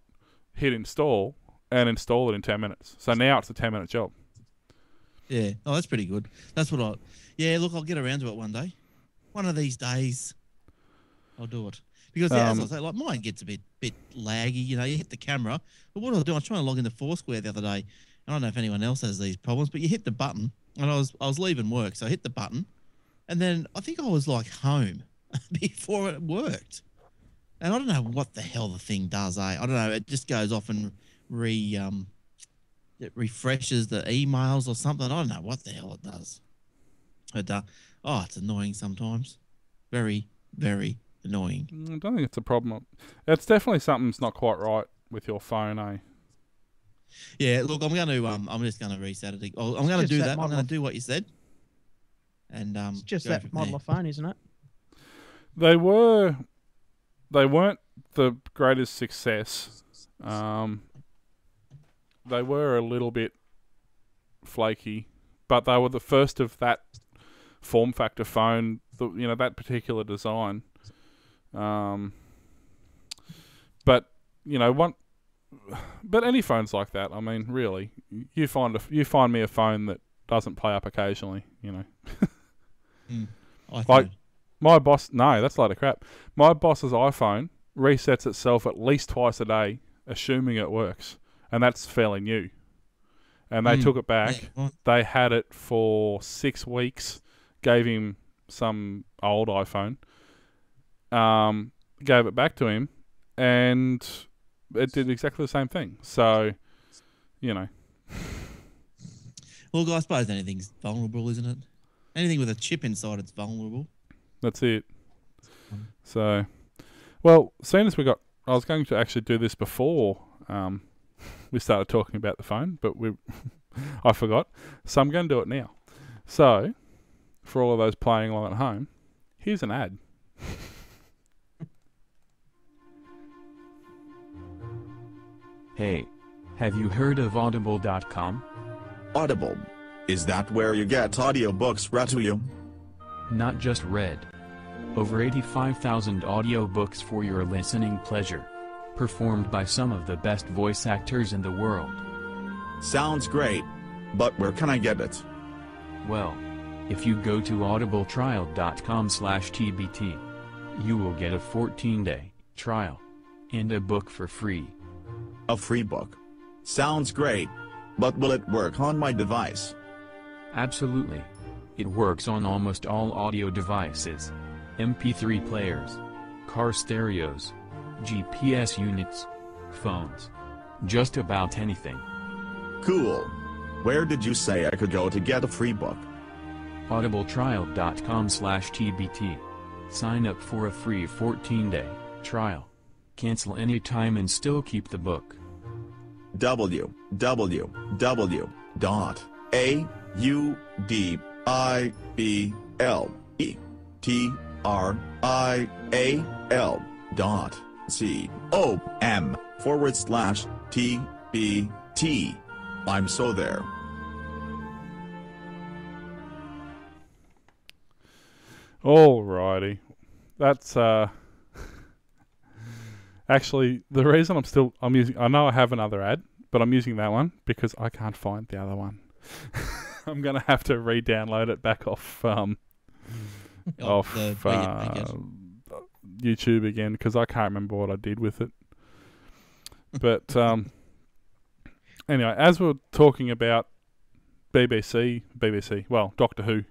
hit install, and install it in ten minutes. So now it's a ten minute job. Yeah. Oh, that's pretty good. That's what I. Yeah. Look, I'll get around to it one day. One of these days, I'll do it. Because yeah, as I Um, say, like mine gets a bit bit laggy. You know, you hit the camera. But what I was doing, I was trying to log into Foursquare the other day. I don't know if anyone else has these problems, but you hit the button, and I was I was leaving work, so I hit the button, and then I think I was like home before it worked. And I don't know what the hell the thing does. Eh? I don't know. It just goes off and re um, it refreshes the emails or something. I don't know what the hell it does. But uh, oh, it's annoying sometimes. Very, very annoying. Mm, I don't think it's a problem. It's definitely something's not quite right with your phone, eh? Yeah, look, I'm going to um, I'm just going to reset it. Oh, I'm going to do that that. I'm going to do what you said. And um, It's just that model there. of phone, isn't it? They were, they weren't the greatest success. Um, they were a little bit flaky, but they were the first of that form factor phone. The you know that particular design. Um, but you know one, but any phones like that. I mean, really, you find a, you find me a phone that doesn't play up occasionally. You know. I like- My boss, no, that's a load of crap. My boss's iPhone resets itself at least twice a day, assuming it works, and that's fairly new. And they Mm, took it back. yeah, They had it for six weeks. Gave him some old iPhone. Um, gave it back to him, and it did exactly the same thing. So, you know, Well, I suppose anything's vulnerable, isn't it? Anything with a chip inside, it's vulnerable. that's it. So, well, seeing as we got, I was going to actually do this before um, we started talking about the phone, but we, I forgot. So I'm going to do it now. So, for all of those playing along at home, here's an ad. Hey, have you heard of Audible.com? Audible. Is that where you get audiobooks read to you? Not just read. Over 85,000 audiobooks for your listening pleasure. Performed by some of the best voice actors in the world. Sounds great. But where can I get it? Well, if you go to audibletrial.com slash tbt, you will get a 14-day trial and a book for free. A free book. Sounds great. But will it work on my device? Absolutely. It works on almost all audio devices. MP3 players, car stereos, GPS units, phones. Just about anything. Cool. Where did you say I could go to get a free book? audibletrial.com slash tbt. Sign up for a free 14-day trial. Cancel anytime and still keep the book. www dot a u d i b l e t r i a l dot c o m forward slash t b t. I'm so there. Alrighty, that's uh. Actually, the reason I'm still I'm using I know I have another ad, but I'm using that one because I can't find the other one. I'm gonna have to re-download it back off um Oh, off the- uh, YouTube again because I can't remember what I did with it. But um, anyway, as we are talking about BBC, BBC, well, Doctor Who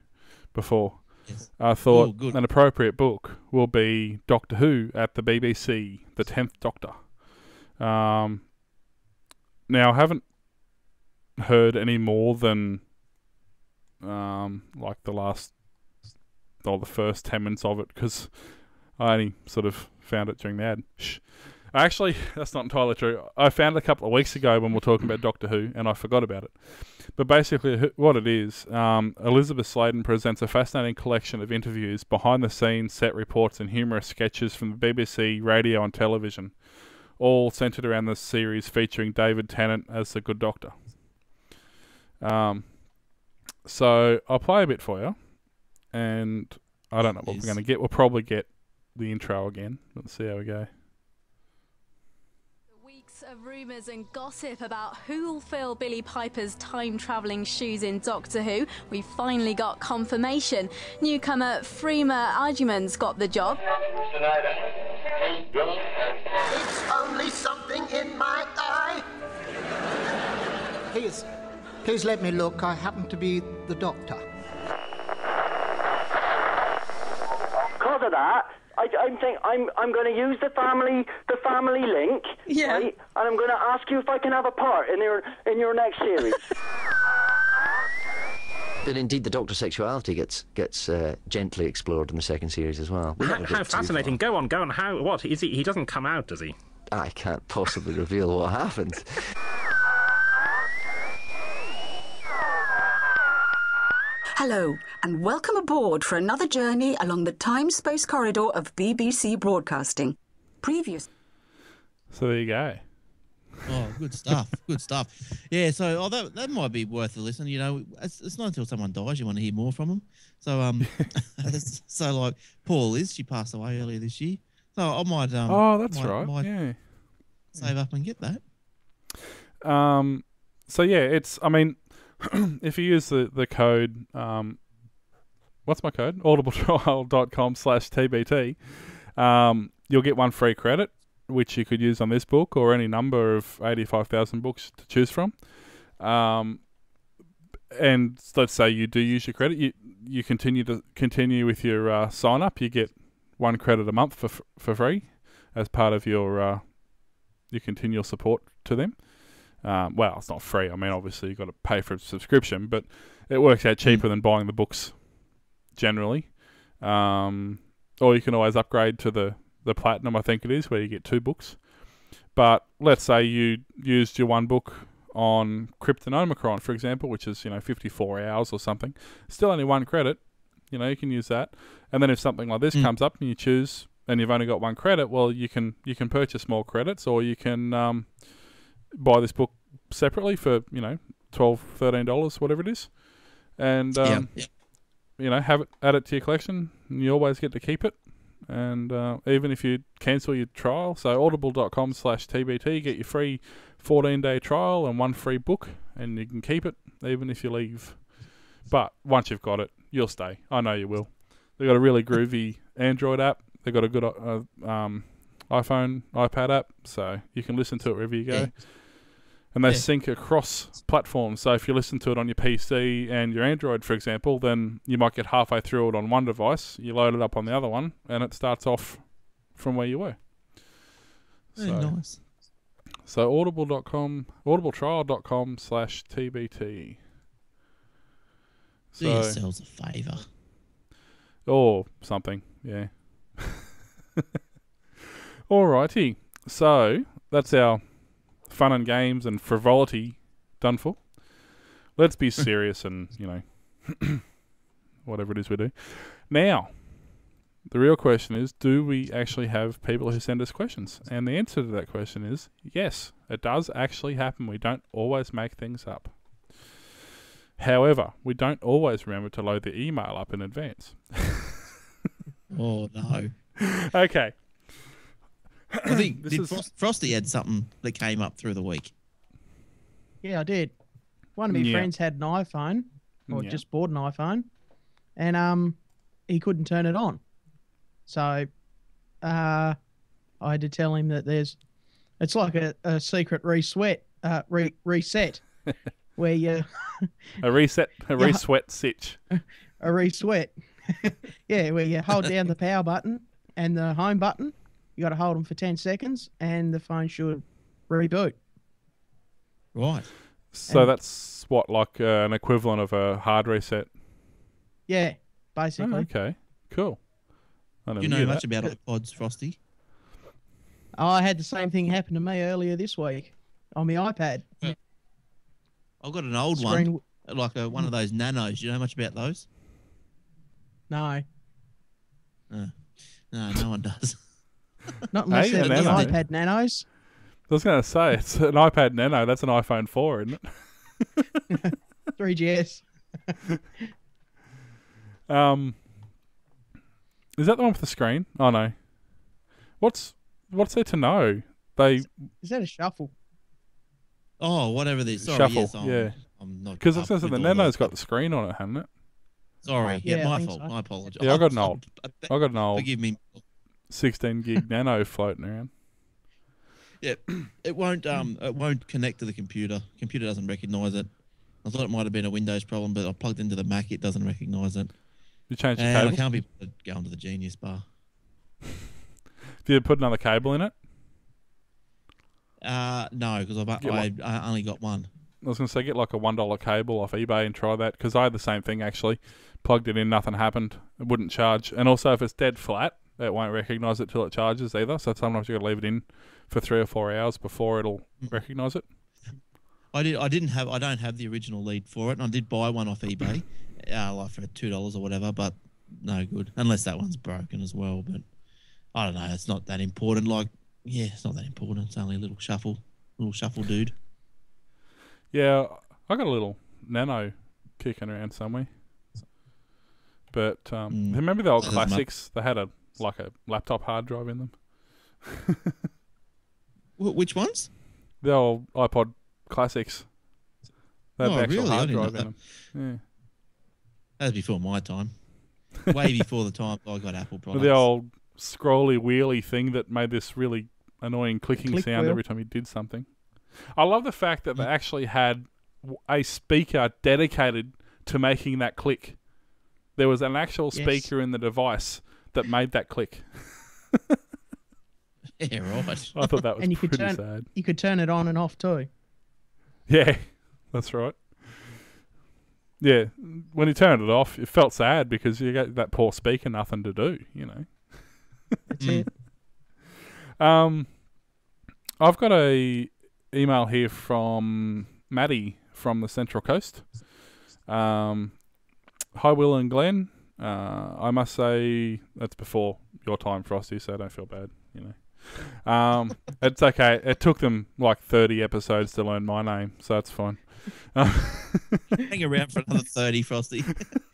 before, Yes. I thought Oh, good. an appropriate book will be Doctor Who at the BBC, the Tenth Doctor. Um, now I haven't heard any more than um, like the last or the first ten minutes of it because I only sort of found it during the ad. Shh. Actually, that's not entirely true. I found it a couple of weeks ago when we were talking about Doctor Who, and I forgot about it. But basically, what it is, um, Elisabeth Sladen presents a fascinating collection of interviews, behind the scenes, set reports, and humorous sketches from the BBC, radio, and television, all centered around the series featuring David Tennant as the Good Doctor. Um, so I'll play a bit for you, and I don't know what we're going to get. We'll probably get the intro again. Let's see how we go. Weeks of rumours and gossip about who'll fill Billie Piper's time travelling shoes in Doctor Who. We finally got confirmation. Newcomer Freema Agyeman got the job. It's only something in my eye. Please, please let me look. I happen to be the doctor. Because of that, I, I'm think I'm I'm going to use the family the family link, Yeah. right? And I'm going to ask you if I can have a part in your in your next series. And indeed, the Doctor's sexuality gets gets uh, gently explored in the second series as well. How, how fascinating! Go on, go on. How? What is he? He doesn't come out, does he? I can't possibly reveal what happened. Hello, and welcome aboard for another journey along the time space corridor of BBC Broadcasting. Previous. So there you go. Oh, good stuff. good stuff. Yeah, so oh, that, that might be worth a listen. You know, it's, it's not until someone dies you want to hear more from them. So, um, so like Paul is, she passed away earlier this year. So I might, um, oh, that's might, right. might yeah. save up and get that. Um, so yeah, it's. I mean, if you use the the code, um, what's my code? Audibletrial.com slash tbt. Um, you'll get one free credit, which you could use on this book or any number of eighty five thousand books to choose from. Um, and let's say you do use your credit, you you continue to continue with your uh, sign up. You get one credit a month for for free as part of your uh, your continual support to them. Um, well, it's not free. I mean, obviously you've got to pay for a subscription, but it works out cheaper than buying the books generally. Um, or you can always upgrade to the the platinum, I think it is, where you get two books. But let's say you used your one book on Cryptonomicon, for example, which is you know 54 hours or something. Still only one credit. You know you can use that. And then if something like this Mm. comes up and you choose and you've only got one credit, well you can you can purchase more credits or you can um, buy this book separately for you know 12 13 dollars whatever it is. And um, yeah. you know have it add it to your collection and you always get to keep it. And uh, even if you cancel your trial so audible.com slash tbt get your free 14 day trial and one free book and you can keep it even if you leave. But once you've got it you'll stay. I know you will. They've got a really groovy android app. They've got a good uh, um, iphone ipad app so you can listen to it wherever you go. Yeah. And they Yeah. sync across platforms. So if you listen to it on your PC and your Android, for example, then you might get halfway through it on one device. You load it up on the other one, and it starts off from where you were. Very So, nice. so audible.com, audibletrial.com slash TBT. Do So, yourselves a favour. or something, yeah. Alrighty. So that's our fun and games and frivolity done for. Let's be serious and, you know, whatever it is we do. Now, the real question is do we actually have people who send us questions? And the answer to that question is yes, it does actually happen. We don't always make things up. However, we don't always remember to load the email up in advance. Oh no! okay. I think did is- Frost, Frosty had something that came up through the week. Yeah, I did. One of my Yeah. friends had an iPhone, or Yeah. just bought an iPhone, and um, he couldn't turn it on. So, uh, I had to tell him that there's, it's like a, a secret re-sweat, uh, re- reset, where you A reset, a Yeah. re-sweat sitch. a re-sweat. yeah, where you hold down the power button and the home button. You got to hold them for ten seconds, and the phone should reboot. Right. So And- that's what, like uh, an equivalent of a hard reset. Yeah, Oh, basically. okay, cool. I Do you know much that. about iPods, Frosty? Oh, I had the same thing happen to me earlier this week on my iPad. I've got an old Screen- one, like a, one of those nanos. Do you know much about those? No, No, no, no one does. not unless Hey, they're the nano. iPad Nanos. I was going to say it's an iPad Nano. That's an iPhone 4, isn't it? 3GS. Um, is that the one with the screen? Oh no. What's what's there to know? They Is that a shuffle? Oh, whatever this. Sorry, shuffle, yes, I'm, yeah. I'm not. Because I up was going to say with the all Nano's that. got the screen on it, hasn't it? Sorry, yeah, Yeah, my fault. so. I apologize. Yeah, I got an I- old, I- I got an old Forgive me. 16 gig Nano floating around. Yeah, it won't um it won't connect to the computer. Computer doesn't recognize it. I thought it might have been a Windows problem, but I plugged into the Mac. It doesn't recognize it. You changed the And I can't be bothered going to the Genius Bar. Did you put another cable in it? Uh no, because I've I, one. I only got one. I was going to say get like a one dollar cable off eBay and try that because I had the same thing actually. Plugged it in, nothing happened. It wouldn't charge, and also if it's dead flat, it won't recognize it till it charges either. So sometimes you got to leave it in for three or four hours before it'll recognize it. I did. I didn't have. I don't have the original lead for it, and I did buy one off eBay, uh, like for two dollars or whatever. But no good, unless that one's broken as well. But I don't know. It's not that important. Like, yeah, it's not that important. It's only a little shuffle, little shuffle dude. Yeah, I got a little Nano kicking around somewhere. But um, Mm. remember the old That doesn't matter. classics? They had a like a laptop hard drive in them. Which ones? The old iPod classics. They had Oh, actual really? Hard drive in them. Yeah. That was before my time. Way before the time I got Apple With products. the old scrolly wheelie thing that made this really annoying clicking Click sound wheel. every time you did something. I love the fact that they mm. actually had a speaker dedicated to making that click. There was an actual Yes. speaker in the device that made that click. Yeah, right. I thought that was and you could pretty turn sad. you could turn it on and off too. Yeah, that's right. Yeah, when he turned it off, it felt sad because you got that poor speaker nothing to do, you know. That's Mm. it. Um, I've got a email here from Maddie from the Central Coast. Um, hi, Will and Glenn. Uh, I must say that's before your time, Frosty, so don't feel bad. You know, um, it's okay. It took them like thirty episodes to learn my name, so that's fine. Hang around for another 30, Frosty.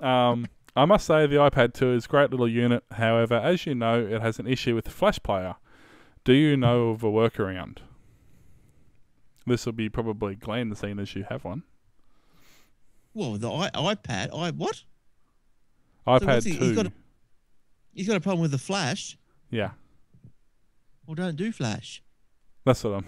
um, I must say the iPad 2 is a great little unit. However, as you know, it has an issue with the Flash player. Do you know of a workaround? This will be probably Glenn, seeing as you have one. Whoa, the I- iPad? I what? iPad what's he- 2. He's got, a, he's got a problem with the flash. Yeah, Well, don't do flash. that's what I'm.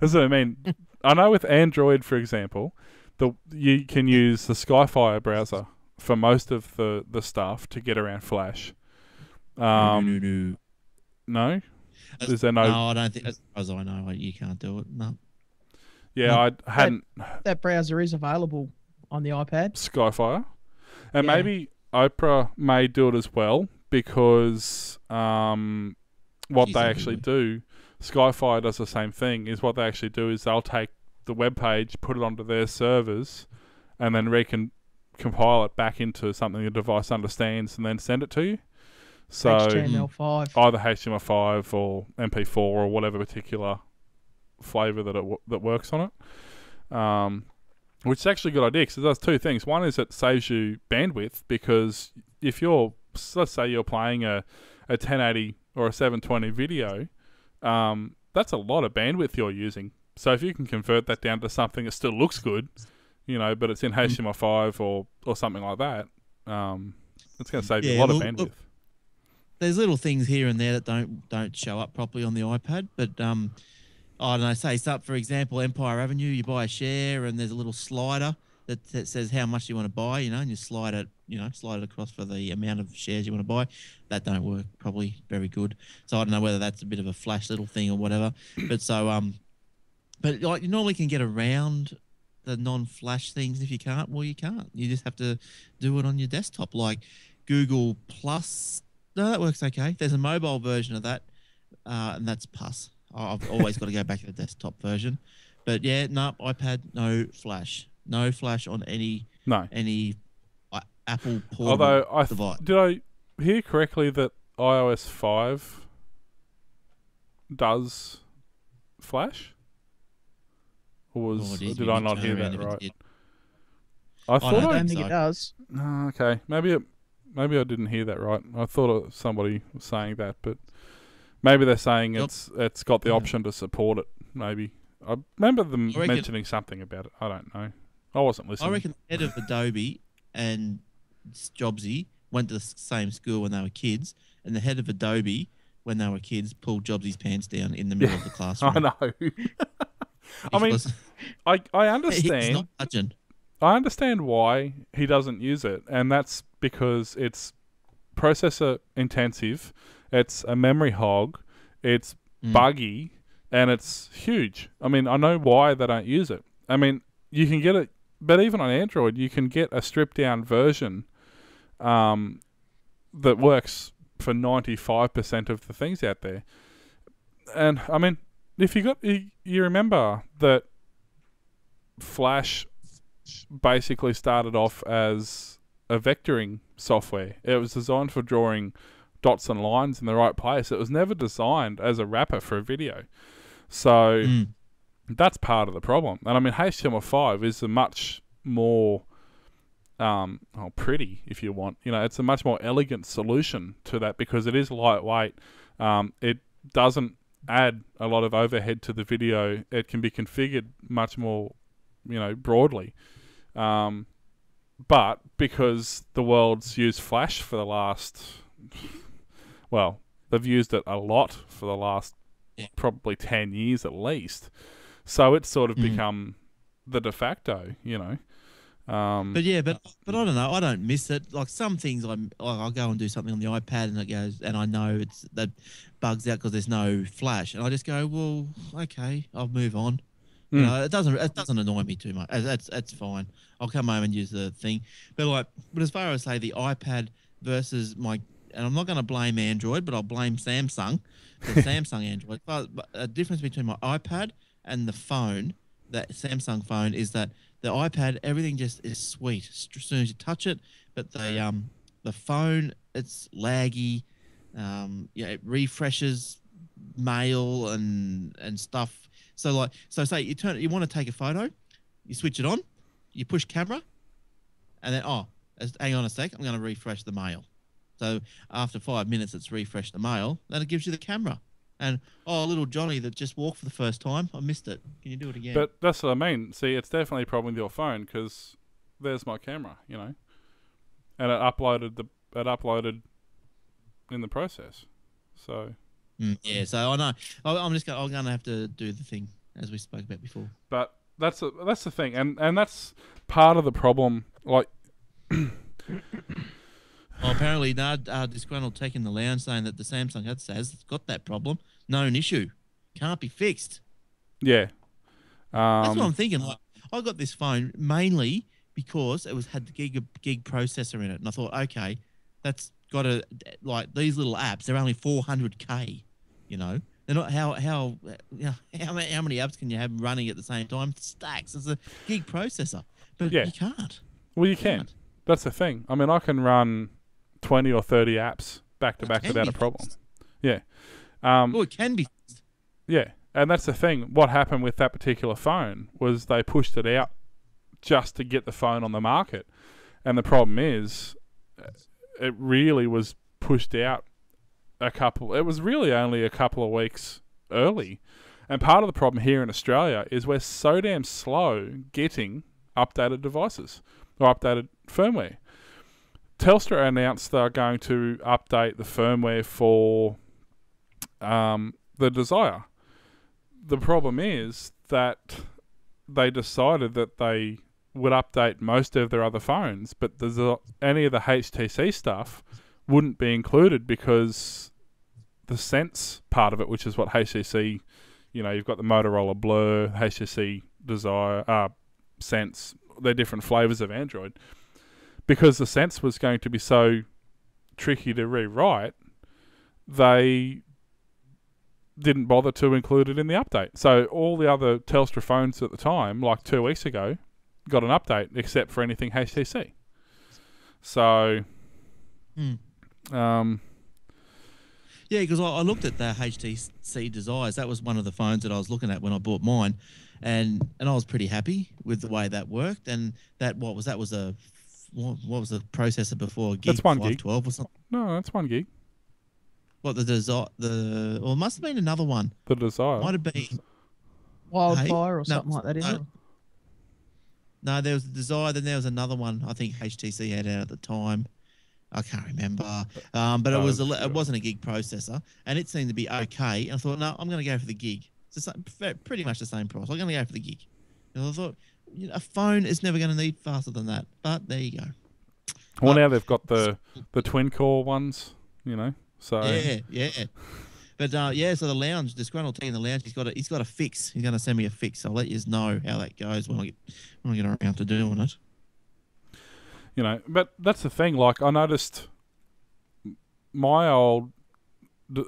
That's what I mean. I know with Android, for example, the you can use the Skyfire browser for most of the, the stuff to get around Flash. Um, no, is there no? No, I don't think. As far as I know, you can't do it. No. yeah, no. I hadn't. That browser is available on the iPad. Skyfire. And Yeah. maybe Opera may do it as well because um, what She's they actually do, Skyfire does the same thing. Is what they actually do is they'll take the web page, put it onto their servers, and then recon compile it back into something the device understands, and then send it to you. So HTML5. either HTML5 or MP4 or whatever particular flavor that it w- that works on it. Um, which is actually a good idea because it does two things. One is it saves you bandwidth because if you're, let's say you're playing a, a 1080 or a 720 video, um, that's a lot of bandwidth you're using. So if you can convert that down to something that still looks good, you know, but it's in HTML5 or, or something like that, um, it's going to save you a Yeah, lot of bandwidth. look, There's little things here and there that don't don't show up properly on the iPad, but um, I don't know. Say something for example, Empire Avenue. You buy a share, and there's a little slider that, that says how much you want to buy. You know, and you slide it. You know, slide it across for the amount of shares you want to buy. That don't work probably very good. So I don't know whether that's a bit of a flash little thing or whatever. But so um, but like you normally can get around the non-flash things if you can't well you can't you just have to do it on your desktop like google plus no that works okay there's a mobile version of that uh, and that's pus I- i've always got to go back to the desktop version but yeah no ipad no flash no flash on any No. any uh, apple portable Although I th- device did I hear correctly that iOS five does flash, or was Oh, did I not hear that right? I thought don't I, I don't think so. it does. Oh, okay, maybe it, maybe I didn't hear that right. I thought somebody was saying that, but maybe they're saying Yep. it's it's got the Yeah. option to support it. Maybe I remember them I reckon- mentioning something about it. I don't know. I wasn't listening. I reckon the head of Adobe and Jobsy went to the same school when they were kids, and the head of Adobe, when they were kids, pulled Jobsy's pants down in the middle of the classroom. I know. I mean, I I he's understand. I understand why he doesn't use it, and that's because it's processor intensive, it's a memory hog, it's Mm. buggy, and it's huge. I mean, I know why they don't use it. I mean, you can get it, but even on Android, you can get a stripped down version um, that works for 95% of the things out there. And I mean, if you got you, you remember that Flash basically started off as a vectoring software. It was designed for drawing dots and lines in the right place. It was never designed as a wrapper for a video. So Mm. that's part of the problem. And I mean, HTML5 is a much more um, oh, pretty, if you want. You know, it's a much more elegant solution to that because it is lightweight. Um, it doesn't add a lot of overhead to the video. It can be configured much more, you know, broadly. Um, but because the world's used Flash for the last, well, they've used it a lot for the last probably 10 years at least. So it's sort of Mm. become the de facto, you know. Um, But yeah, but but I don't know. I don't miss it. Like some things, I'm like, I'll go and do something on the iPad, and it goes, and I know it's that bugs out because there's no flash, and I just go, well, okay, I'll move on. You Mm. know, it doesn't it doesn't annoy me too much. That's that's fine. I'll come home and use the thing. But like, but as far as say the iPad versus my, and I'm not going to blame Android, but I'll blame Samsung, the Samsung Android. But, but a difference between my iPad and the phone, that Samsung phone, is that the iPad everything just is sweet as soon as you touch it, but the um the phone it's laggy, um yeah it refreshes mail and and stuff. So like so say you turn you want to take a photo, you switch it on, you push camera, and then oh hang on a sec I'm going to refresh the mail. So after five minutes it's refreshed the mail, then it gives you the camera. And oh little Johnny that just walked for the first time, I missed it. Can you do it again? But that's what I mean. See, it's definitely a problem with your phone because there's my camera, you know, and it uploaded the it uploaded in the process. So, Mm, yeah, so I know. I- I'm just going. I'm going to have to do the thing as we spoke about before. but that's a, that's the thing, and and that's part of the problem. Like, Well, apparently, Nard uh, disgruntled tech in the lounge saying that the Samsung has has got that problem. Known issue, can't be fixed. yeah, That's what I'm um, thinking. Like, I got this phone mainly because it was had the gig gig processor in it, and I thought, okay, that's got a like these little apps. They're only 400k. You know, they're not how how you know, how many, how many apps can you have running at the same time? Stacks. It's a gig processor, but Yeah. you can't. well, you can't. That's the thing. I mean, I can run twenty or thirty apps back to back without a problem. Yeah, um, Oh, it can be. Yeah, and that's the thing. What happened with that particular phone was they pushed it out just to get the phone on the market, and the problem is, uh, it really was pushed out a couple. It was really only a couple of weeks early, and part of the problem here in Australia is we're so damn slow getting updated devices or updated firmware. Telstra announced they're going to update the firmware for um, the Desire. The problem is that they decided that they would update most of their other phones, but a, any of the HTC stuff wouldn't be included because the Sense part of it, which is what HTC, you know, you've got the Motorola Blur, HTC Desire, uh, Sense, they're different flavors of Android. Because the Sense was going to be so tricky to rewrite, they didn't bother to include it in the update. So all the other Telstra phones at the time, like two weeks ago, got an update except for anything HTC. So, Hmm. um, Yeah, because I, I looked at the HTC Desires. That was one of the phones that I was looking at when I bought mine, and and I was pretty happy with the way that worked. And that what was that was a what, what was the processor before gig That's one gig. Twelve or something? no, that's one gig. What the desire the or it must have been another one. The Desire. Might have been Wildfire or no, something like that, isn't no. it? no. There was the Desire. Then there was another one. I think HTC had out at the time. I can't remember, um, but it Oh, was a, sure. it wasn't a gig processor, and it seemed to be okay. And I thought, no, I'm going to go for the gig. It's the same, pretty much the same price. I'm going to go for the gig. And I thought, you know, a phone is never going to need faster than that. But there you go. Well, But- now they've got the the twin core ones, you know. So Yeah, yeah. But uh, yeah, so the lounge, disgruntled T in the lounge, he's got a he's got a fix. He's going to send me a fix. I'll let you know how that goes when I get when I get around to doing it. you know, but that's the thing. Like I noticed, my old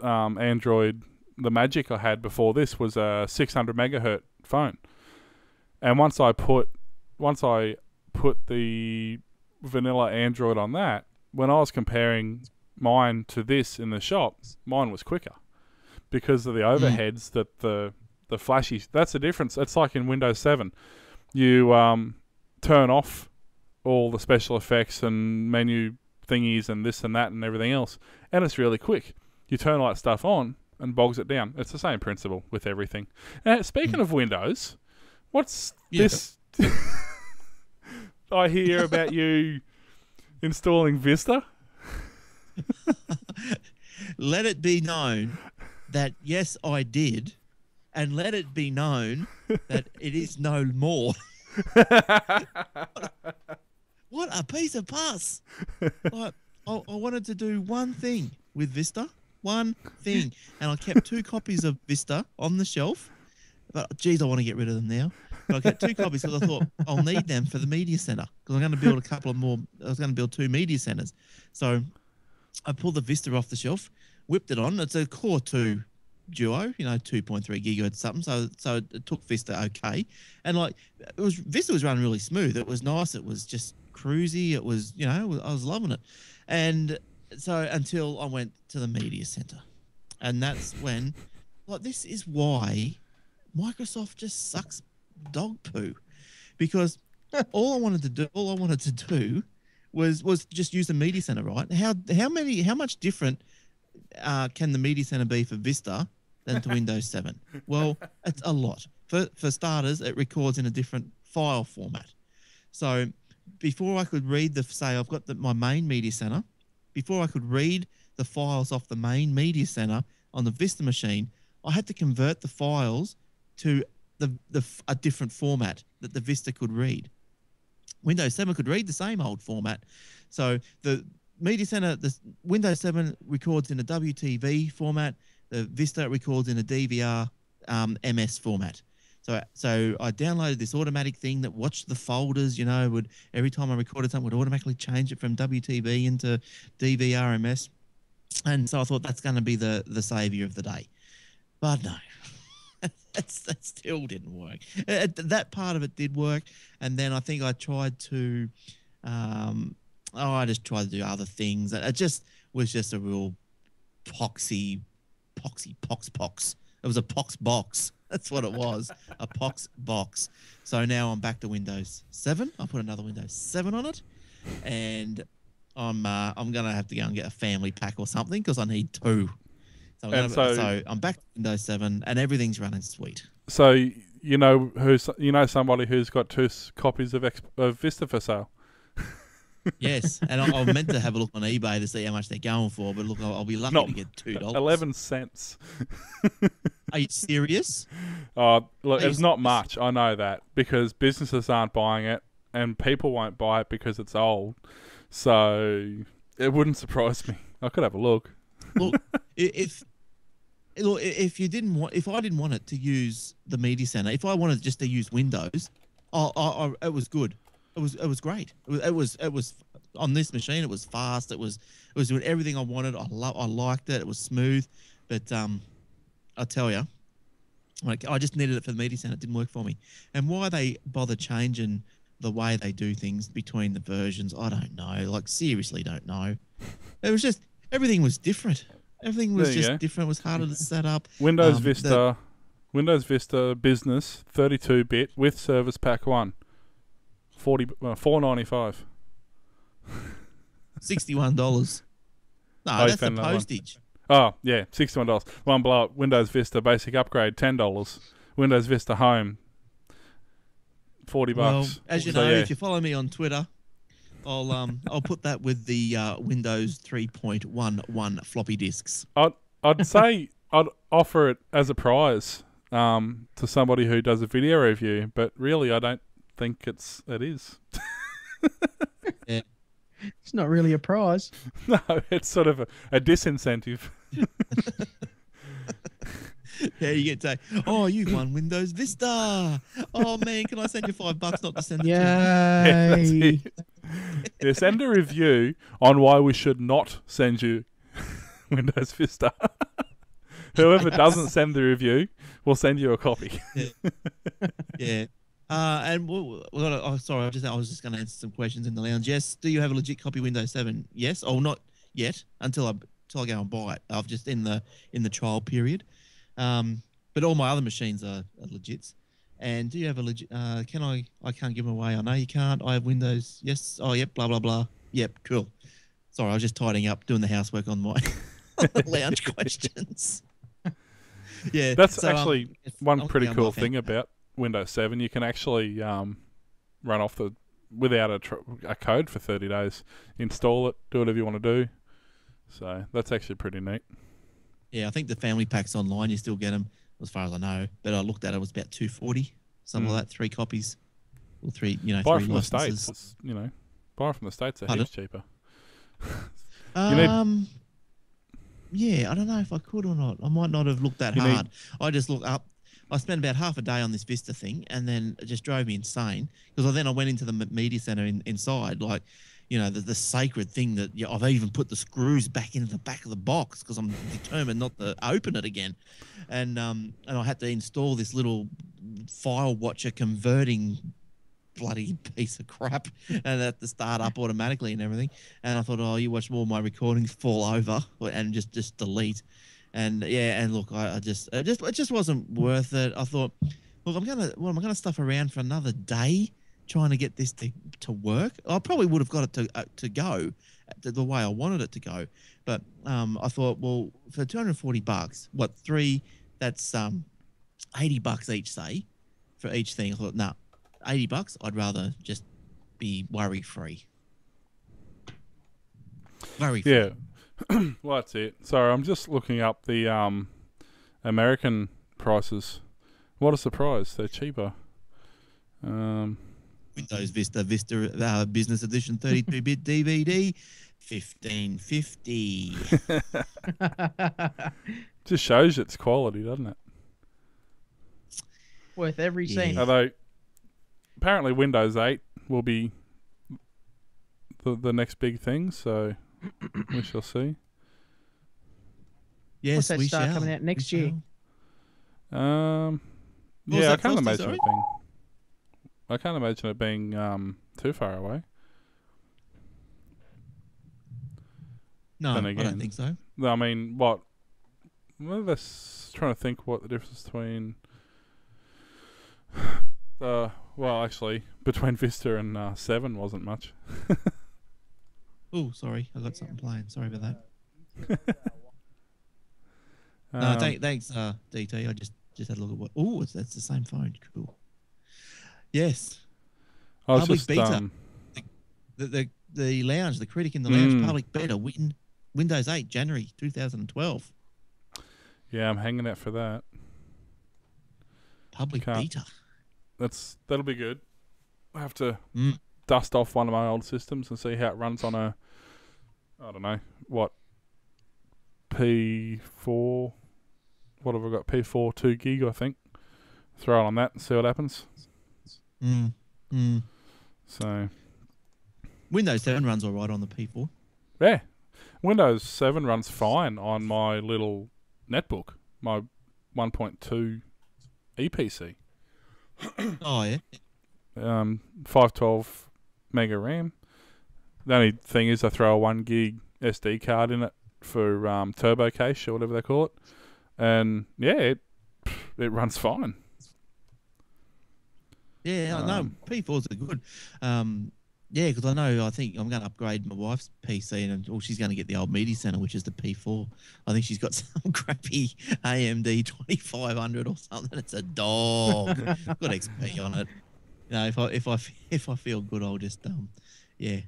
um, Android, the Magic I had before this was a 600 megahertz phone, and once I put once I put the vanilla Android on that, when I was comparing mine to this in the shop, mine was quicker because of the mm. overheads that the the flashy. That's the difference. It's like in Windows 7, you um, turn off all the special effects and menu thingies and this and that and everything else, and it's really quick. You turn all that stuff on and bogs it down. It's the same principle with everything. Now, speaking mm. of Windows, what's Yeah. this? I hear about you installing Vista. let it be known that yes, I did, and let it be known that it is no more. What a piece of pus. like, I, I wanted to do one thing with Vista, one thing, and I kept two copies of Vista on the shelf. But geez, I want to get rid of them now. But I kept two copies because I thought I'll need them for the media center because I'm going to build a couple of more. I was going to build two media centers, so I pulled the Vista off the shelf, whipped it on. It's a Core Two Duo, you know, 2.3 gigahertz something. So so it took Vista okay, and like it was Vista was running really smooth. It was nice. It was just cruisy. It was you know I was loving it, and so until I went to the media center, and that's when like this is why Microsoft just sucks dog poo, because all I wanted to do, all I wanted to do, was was just use the media center, right? How how many how much different uh, can the media center be for Vista than to Windows 7? Well, it's a lot. For for starters, it records in a different file format. So before I could read the say I've got the, my main media center, before I could read the files off the main media center on the Vista machine, I had to convert the files to the, the a different format that the Vista could read. Windows 7 could read the same old format. So the Media Center, the Windows 7 records in a WTV format. The Vista records in a DVR um, MS format. So, so I downloaded this automatic thing that watched the folders. You know, would every time I recorded something, would automatically change it from WTV into DVR MS. And so I thought that's going to be the the savior of the day, but no, that still didn't work. Uh, that part of it did work, and then I think I tried to, um, oh, I just tried to do other things. It just was just a real poxy, poxy, pox, pox. It was a pox box. That's what it was, a pox box. So now I'm back to Windows 7. I put another Windows 7 on it, and I'm uh, I'm gonna have to go and get a family pack or something because I need two. So I'm, And so- so I'm back to Windows 7, and everything's running sweet. So you know who's you know somebody who's got two copies of, X, of Vista for sale. Yes, and I, I'm meant to have a look on eBay to see how much they're going for, but look, I'll, I'll be lucky Not to get two dollars. Eleven cents. Are you serious? Oh, look, Are it's not much. I know that because businesses aren't buying it, and people won't buy it because it's old. So it wouldn't surprise me. I could have a look. Look, if look, if you didn't want, if I didn't want it to use the media center, if I wanted just to use Windows, I, I, I, it was good. It was it was great. It was, it was it was on this machine. It was fast. It was it was doing everything I wanted. I love I liked it. It was smooth, but um, I tell you, like I just needed it for the media center. It didn't work for me. And why they bother changing the way they do things between the versions, I don't know. Like seriously, don't know. It was just everything was different. Everything was just go. different. It was harder to set up. Windows Um, the- Vista, Windows Vista Business, thirty-two bit with Service Pack One. Forty uh, four ninety five. Sixty-one dollars. No, Oh, that's the found that postage. Oh yeah, sixty-one dollars. One below it, Windows Vista Basic Upgrade, ten dollars. Windows Vista Home, forty Well, bucks. as you So, know, yeah. if you follow me on Twitter, I'll um I'll put that with the uh, Windows three point one one floppy disks. I'd I'd say I'd offer it as a prize um, to somebody who does a video review, but really I don't think it's it is. Yeah. It's not really a prize. no, it's sort of a, a disincentive. Yeah, you get to say, oh, you won Windows Vista. Oh man, can I send you five bucks not to send it to you? Yeah, that's Yay. it. yeah, send a review on why we should not send you Windows Vista. Whoever doesn't send the review will send you a copy. yeah. Uh, and we'll, we'll gotta, oh, sorry, I just I was just going to answer some questions in the lounge. Yes, do you have a legit copy of Windows Seven? Yes, oh, not yet until I until I go and buy it. I've just in the in the trial period. Um, but all my other machines are, are legits. And do you have a legit? Uh, can I? I can't give them away. I know you can't. I have Windows. Yes. Oh, yep. Blah blah blah. Yep. Cool. Sorry, I was just tidying up, doing the housework on my lounge questions. yeah, That's so, um, actually if- one pretty cool thing about Windows 7. You can actually um, run off the without a, tr- a code for 30 days. Install it, do whatever you want to do. So that's actually pretty neat. Yeah, I think the family packs online you still get them, as far as I know. But I looked at it, it was about two forty, something Mm. like that. Three copies, or three, you know, Buy three from the licenses. States, it's, you know, Buy from the states; they're Pardon? heaps cheaper. Need- Um, yeah, I don't know if I could or not. I might not have looked that You need- hard. I just looked up. I spent about half a day on this Vista thing, and then it just drove me insane because then I went into the media center in, inside, like, you know, the, the sacred thing that yeah, I've even put the screws back into the back of the box because I'm determined not to open it again, and um, and I had to install this little file watcher converting bloody piece of crap and had to start up automatically and everything. And I thought, oh, you watch more of my recordings fall over and just just delete. And yeah, and look, I, I just it just it just wasn't worth it. I thought, look, I'm gonna well, I'm gonna stuff around for another day trying to get this to, to work. I probably would have got it to uh, to go the, the way I wanted it to go, but um, I thought, well, for 240 bucks, what three? That's um, 80 bucks each, say, for each thing. I thought, no, 80 bucks. I'd rather just be worry free. Worry free. Yeah. well, that's it. Sorry, I'm just looking up the um, American prices. What a surprise! They're cheaper. Um, Windows Vista Vista uh, Business Edition 32-bit DVD, 1550. just shows its quality, doesn't it? Worth every cent. Although, apparently, Windows 8 will be the the next big thing. So we shall see. Yes, What's that we start shall. coming out next We year? Um, What yeah, I that, can't Frosty, imagine sorry? I can't imagine it being um, too far away. No, Then I again, don't think so. I mean, what? That's trying to think what the difference between. Uh, well, actually, between Vista and uh, Seven wasn't much. Oh, sorry, I got something playing. Sorry about that. no, Um, thank, thanks, uh, DT. I just just had a look at what. Oh, that's the same phone. Cool. Yes. I was Public just, beta. um, the, the the lounge, the critic in the lounge, Mm. public beta, win, Windows 8, January 2012. Yeah, I'm hanging out for that. Public beta. That's that'll be good. I have to Mm. dust off one of my old systems and see how it runs on a. I don't know what. P4. What have I got? P4 two gig, I think. Throw it on that and see what happens. Mm. Mm. So Windows 7 runs all right on the P4. yeah, Windows 7 runs fine on my little netbook, my 1.2 Eee PC. Oh yeah. um, 512 mega RAM. The only thing is, I throw a one gig SD card in it for um, turbo cache or whatever they call it, and yeah, it it runs fine. Yeah, I know. Um, P4s are good. Um, yeah, because I know I think I'm going to upgrade my wife's PC and well, she's going to get the old media center, which is the P4. I think she's got some crappy AMD 2500 or something. It's a dog. got XP on it. You know, if I if I if I feel good, I'll just um, yeah.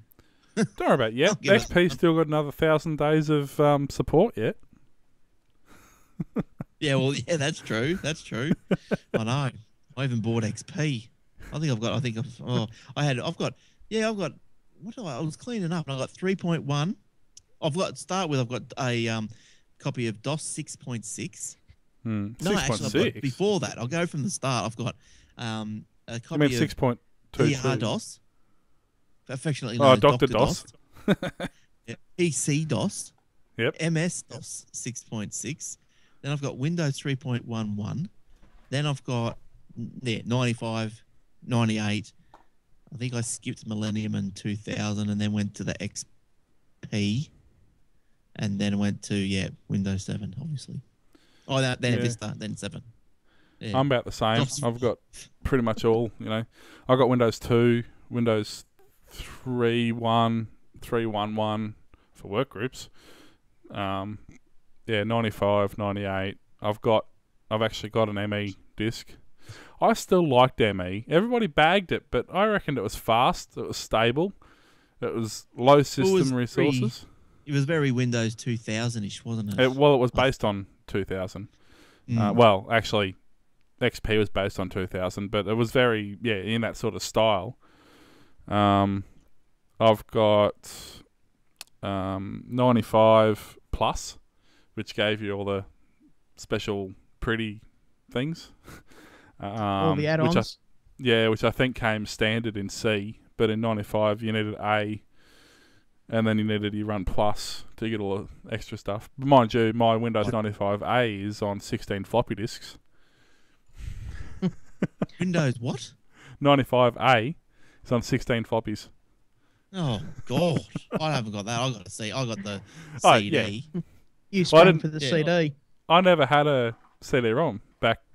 Don't worry about it yet. give it- XP still got another thousand days of um, support yet. Yeah, well, yeah, that's true. That's true. I know. I even bought XP. I think I've got. I think I've. Oh, I had. I've got. Yeah, I've got. What do I? I was cleaning up, and I got three point one. I've got. Start with. I've got a um, copy of DOS six point six. Hmm. No, actually, got, before that, I'll go from the start. I've got um, a I copy mean of six point two. DR DOS, affectionately Oh, as Dr. Dr. DOS. yeah, PC DOS. Yep. MS DOS 6.6. Then I've got Windows 3.11. Then I've got yeah, 95, 98. I think I skipped Millennium and 2000 and then went to the XP. And then went to, yeah, Windows 7, obviously. Oh, that, then Yeah. Vista, then 7. Yeah. I'm about the same. I've got pretty much all. You know, I've got Windows two, Windows three one, three one one for work groups. Um, yeah, 95, 98. I've got. I've actually got an ME disk. I still liked ME. Everybody bagged it, but I reckoned it was fast. It was stable. It was low system was resources. it was very Windows 2000 ish, wasn't it? It, well, it was based on 2000. Uh, Mm. well, actually, XP was based on 2000, but it was very yeah in that sort of style. Um, I've got um, 95 plus, which gave you all the special pretty things. um, All the which I- add-ons. yeah, which I think came standard in C, but in 95 you needed A, and then you needed your Run Plus to get all the extra stuff. But mind you, my Windows 95A is on 16 floppy disks. Windows what? 95A is on 16 floppies. Oh God, I haven't got that. I got to see. I got the Oh, CD. yeah. You Well, I sprang didn't- for the Yeah. CD. I never had a CD-ROM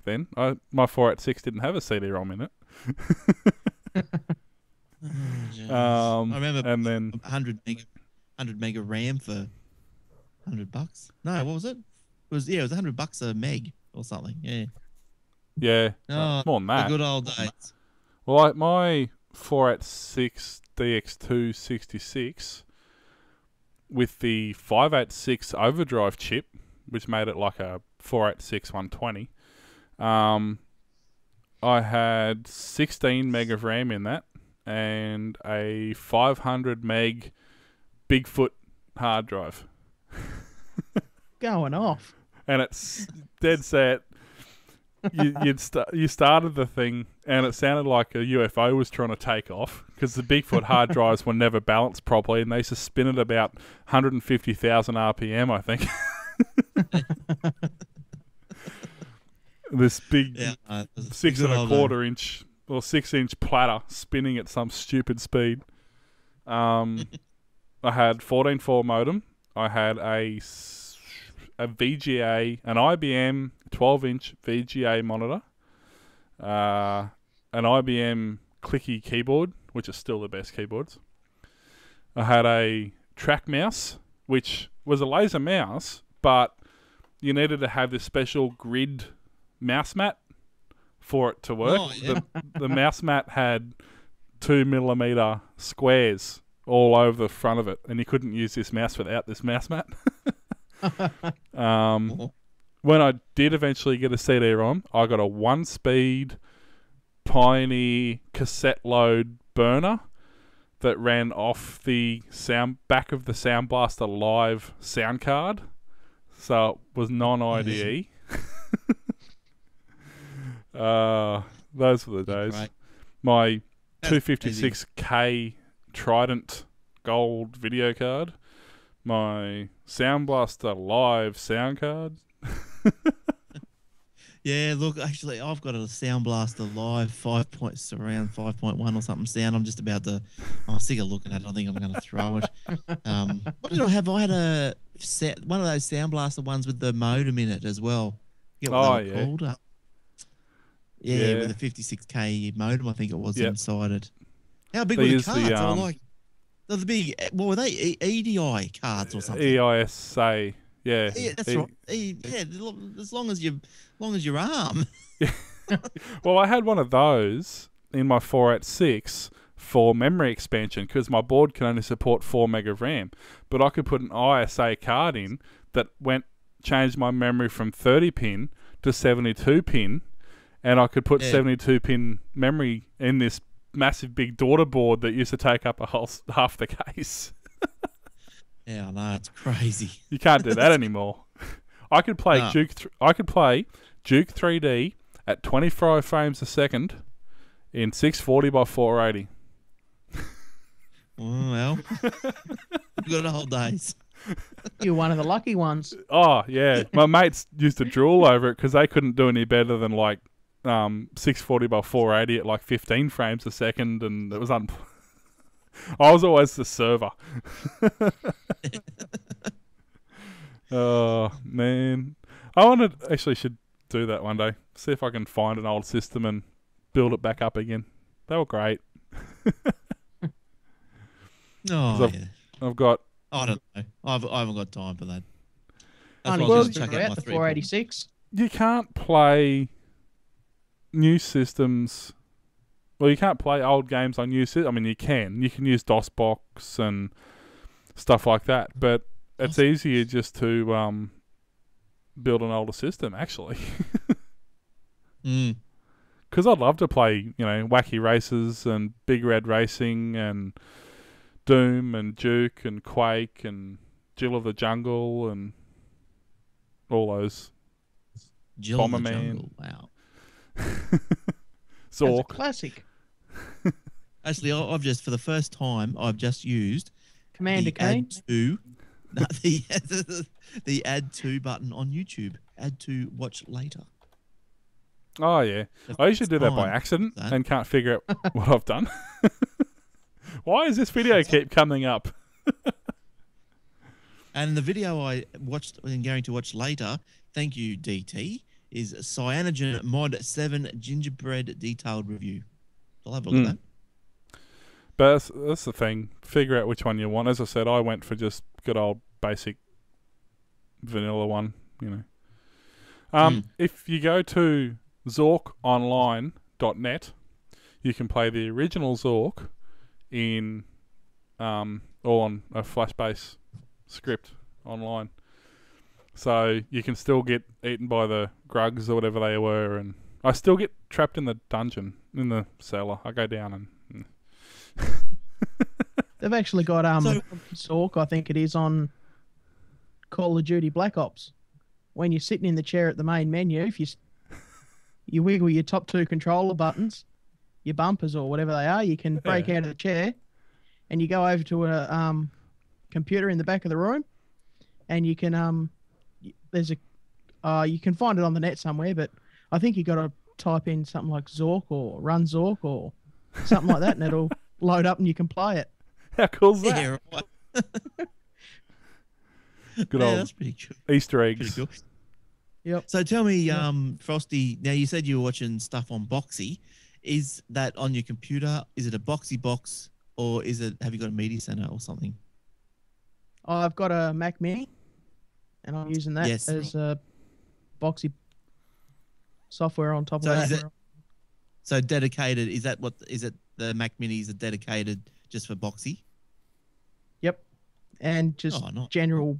then. I, my 486 didn't have a CD-ROM in it. um, I remember and then 100 mega, 100 mega RAM for 100 bucks. No, what was it? It was yeah, it was 100 bucks a meg or something. Yeah. yeah, Oh, more than that. The good old days. Well, I, my 486 DX2 66 with the 586 overdrive chip, which made it like a 486 120, um, I had 16 meg of RAM in that and a 500 meg Bigfoot hard drive. Going off. and it's dead set. You you'd st- you started the thing, and it sounded like a UFO was trying to take off because the Bigfoot hard drives were never balanced properly, and they used to spin at about 150,000 RPM, I think. this big Yeah, uh, six and a old, quarter inch or six inch platter spinning at some stupid speed. Um, I had 14.4 modem. I had a a VGA, an IBM 12 inch VGA monitor, uh, an IBM clicky keyboard, which is still the best keyboards. I had a track mouse, which was a laser mouse, but you needed to have this special grid mouse mat for it to work. Oh, yeah. the, the mouse mat had two millimeter squares all over the front of it, and you couldn't use this mouse without this mouse mat. um, when I did eventually get a CD-ROM, I got a one-speed Pioneer cassette load burner that ran off the sound back of the Sound Blaster Live sound card, so it was non-IDE. uh, those were the days. My 256k Trident gold video card, my Sound Blaster Live sound card. Yeah, look, actually, I've got a Sound Blaster Live five points around five point one or something sound. I'm just about to. I'm sick of looking at it. I think I'm going to throw it. Um, what did I have? I had a set, one of those Sound Blaster ones with the modem in it as well. Oh, yeah. called. Yeah, Yeah. with a 56k modem, I think it was Yep. inside it. How big They were the the, cards? Were um, like, they're the big. What were they? E- EDI cards or something? EISA, yeah. Yeah, that's E- right. E- yeah, as long as you, as long as your arm. Well, I had one of those in my 486 for memory expansion because my board can only support 4 meg of RAM. But I could put an ISA card in that went changed my memory from 30 pin to 72 pin, and I could put Yeah. 72 pin memory in this massive big daughter board that used to take up a whole half the case. Yeah, I know it's crazy. You can't do that anymore. I could play No. Duke. Th- I could play Duke 3D at 25 frames a second in 640 by 480. Oh, mm, well, good old days. You're one of the lucky ones. Oh yeah, my mates used to drool over it because they couldn't do any better than like um, 640 by 480 at like 15 frames a second, and it was un. I was always the server. oh man, I wanted actually should do that one day. See if I can find an old system and build it back up again. They were great. Oh, I've, yeah. I've got I don't know. I've, I haven't got time for that. That's Only why I just gonna chuck figure out out my the 486. you can't play new systems. Well, you can't play old games on new systems. I mean, you can. You can use DOSBox and stuff like that, but it's easier just to um, build an older system, actually. Mm. Because I'd love to play, you know, Wacky Races and Big Red Racing and Doom and Duke and Quake and Jill of the Jungle and all those. Jill of the Bomberman. Jungle. Wow. That's a classic. Actually, I- I've just for the first time I've just used Commander the add to no, the the add to button on YouTube. Add to watch later. Oh yeah, The I usually do that by time accident that. and can't figure out what I've done. Why is this video keep coming up? And the video I watched and going to watch later, thank you DT, is CyanogenMod 7 Gingerbread Detailed Review. I'll have a look Mm. at that. But that's, that's the thing. Figure out which one you want. As I said, I went for just good old basic vanilla one. You know. Um, If you go to zorkonline.net, you can play the original Zork in um, or on a flash base script online. So you can still get eaten by the grugs or whatever they were, and I still get trapped in the dungeon in the cellar. I go down and They've actually got um So- Zork, I think it is on Call of Duty Black Ops. When you're sitting in the chair at the main menu, if you you wiggle your top two controller buttons, your bumpers or whatever they are, you can break Yeah. out of the chair, and you go over to a um computer in the back of the room, and you can um y- there's a uh you can find it on the net somewhere, but I think you got to type in something like Zork or Run Zork or something like that, and it'll load up and you can play it. how cool's that? Yeah, right. Good yeah, old that's pretty cool. Easter Pretty eggs. cool. Yep. So tell me, um, Frosty. Now you said you were watching stuff on Boxee. Is that on your computer? Is it a Boxee box, or is it? Have you got a media center or something? I've got a Mac Mini, and I'm using that Yes. as a Boxee software on top So of that. it so dedicated? Is that what? Is it the Mac Minis are dedicated just for Boxee? Yep, and just Oh, general,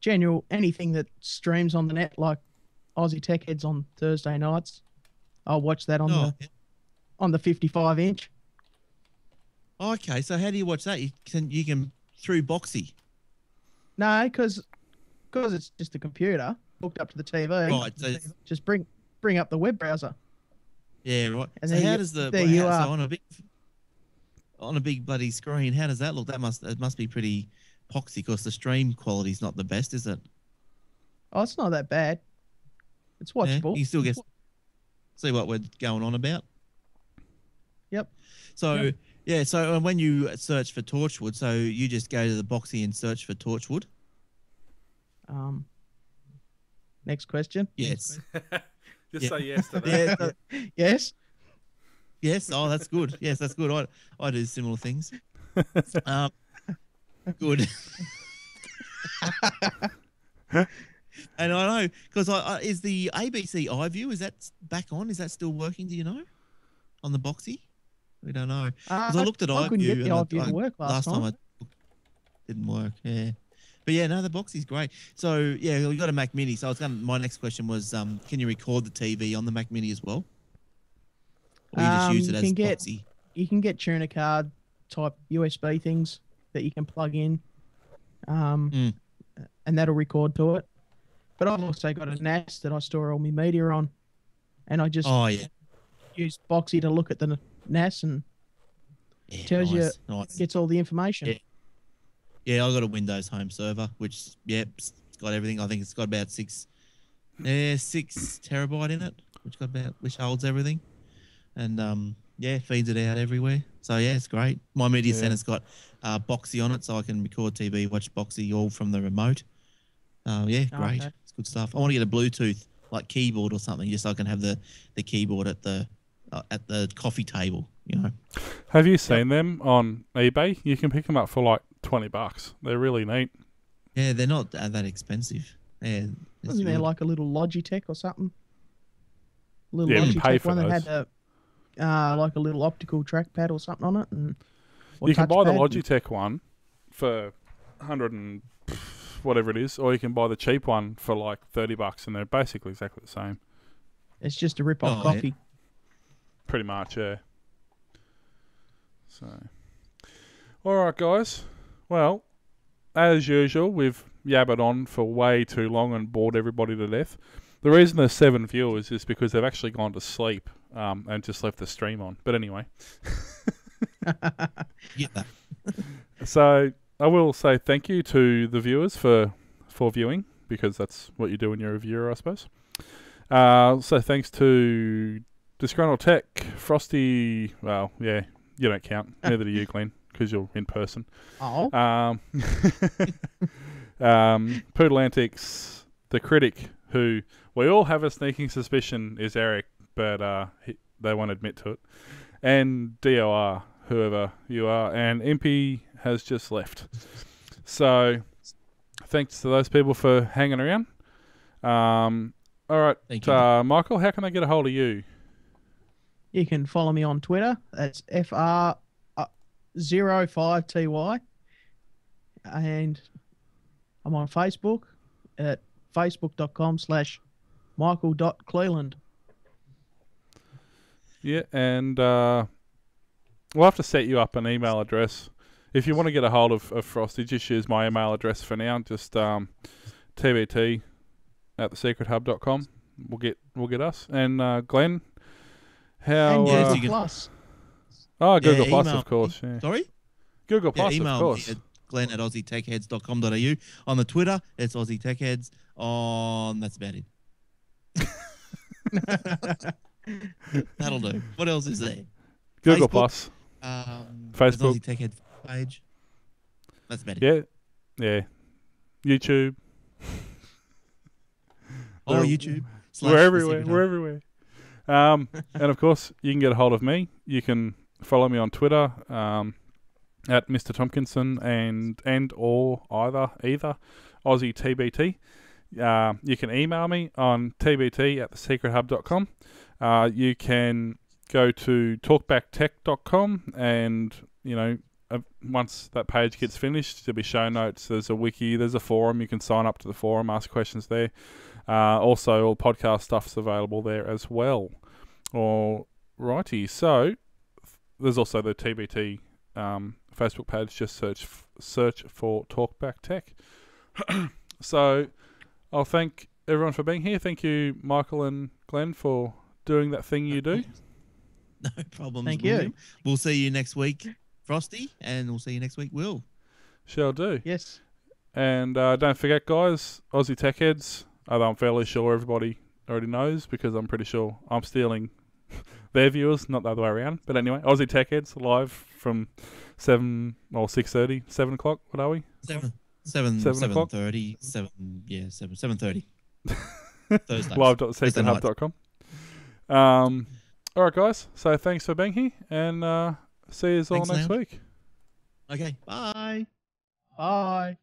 general anything that streams on the net, like Aussie Tech Heads on Thursday nights. I'll watch that on Oh, the on the 55 inch. Okay, so how do you watch that? You can you can through Boxee. No, because because it's just a computer hooked up to the TV. Right, so just bring bring up the web browser. Yeah, right. And so how you- does the there well, you how- are. so on a big on a big bloody screen? How does that look? That must it must be pretty poxy because the stream quality's not the best, is it? Oh, it's not that bad. It's Yeah, watchable. you still get see what we're going on about. Yep. So Yep. yeah, so when you search for Torchwood, so you just go to the Boxee and search for Torchwood. Um. Next question. Yes. Just Yeah. say yes to that. Yeah, so- Yes. Yes. Oh, that's good. Yes, that's good. I I do similar things. Um, good. and I know because I, I is the ABC iView is that back on? Is that still working? Do you know? On the Boxee, we don't know. 'Cause I Uh, looked at I couldn't get the and I- iView to I- work last time. time. I didn't work. Yeah. But yeah, no, the Boxee's great. So yeah, we got a Mac Mini. So I was going. My next question was, um, can you record the TV on the Mac Mini as well? Or you just Um, use it you as can get Boxee? you can get tuner card type USB things that you can plug in, um, Mm. and that'll record to it. But I've also got a NAS that I store all my media on, and I just Oh yeah. use Boxee to look at the NAS and Yeah, tells nice, you nice. gets all the information. Yeah. Yeah, I got a Windows home server, which yep, it's got everything. I think it's got about six, yeah, six terabyte in it, which got about which holds everything, and um, yeah, feeds it out everywhere. So yeah, it's great. My media Yeah. center's got uh, Boxee on it, so I can record TV, watch Boxee all from the remote. Uh, yeah, Oh, great. okay. It's good stuff. I want to get a Bluetooth like keyboard or something, just so I can have the the keyboard at the uh, at the coffee table. You know. Have you seen them on eBay? You can pick them up for like twenty bucks. They're really neat. Yeah, they're not uh, that expensive. Yeah, it's Wasn't there like a little Logitech or something? Little Yeah, you pay Logitech for one that had a uh, like a little optical trackpad or something on it, and you can buy the touchpad. Logitech one for hundred and whatever it is, or you can buy the cheap one for like thirty bucks, and they're basically exactly the same. It's just a rip off Oh, yeah. Pretty much, yeah. So, All right, guys. Well, as usual, we've yabbered on for way too long and bored everybody to death. The reason there's seven viewers is because they've actually gone to sleep um, and just left the stream on. But anyway. Get that. So I will say thank you to the viewers for for viewing because that's what you do when you're a viewer, I suppose. Uh, so thanks to Disgruntled Tech, Frosty. Well, yeah, you don't count. Neither do you, Glenn, because you're in person. Oh. Um, um, Poodle Antics, the critic, who we all have a sneaking suspicion is Eric, but uh, he, they won't admit to it, and DOR, whoever you are, and Impy has just left. So, thanks to those people for hanging around. Um, all right, Thank you. uh, Michael, how can I get a hold of you? You can follow me on Twitter. That's fr zero five ty, and I'm on Facebook at facebook.com slash michael.cleland. Yeah, and uh, we'll have to set you up an email address. If you want to get a hold of, of Frosty, just use my email address for now. Just um, tbt at thesecrethub.com. We'll get we'll get us and uh, Glenn. How? and uh, Plus. Oh, Google Yeah, Plus, of course. Yeah. Sorry? Google Yeah, Plus, of email course. at glenn at aussietechheads.com.au. On the Twitter, it's Aussie Tech Heads. On that's about it. That'll do. What else is there? Google Facebook. Plus. Um, Facebook. Aussie Tech Heads page. That's about it. Yeah, yeah. YouTube. Oh, YouTube. slash We're everywhere. We're everywhere. Um, and of course, you can get a hold of me. You can follow me on Twitter um, at Mr. Tomkinson and and or either either Aussie TBT. Uh, you can email me on tbt at thesecrethub.com. Uh, you can go to talkbacktech.com and you know uh, once that page gets finished, there'll be show notes. There's a wiki. There's a forum. You can sign up to the forum, ask questions there. Uh, also, all podcast stuff's available there as well. All righty. So there's also the TBT um, Facebook page. Just search f- search for Talkback Tech. so I'll thank everyone for being here. Thank you, Michael and Glenn, for doing that thing you do. No problem. Thank you. We'll see you next week, Frosty, and we'll see you next week, Will. Shall do. Yes. And uh, don't forget, guys, Aussie Tech Heads. Although I'm fairly sure everybody already knows because I'm pretty sure I'm stealing their viewers, not the other way around. But anyway, Aussie Tech Heads live from seven or six thirty, seven o'clock. What are we? Seven, seven, Seven seven o'clock? thirty, seven, yeah, seven, seven thirty. Thursdays. Live.secrethub.com. Um, all right, guys. So thanks for being here, and uh, see you all Thanks, next Lounge. week. Okay, bye. Bye.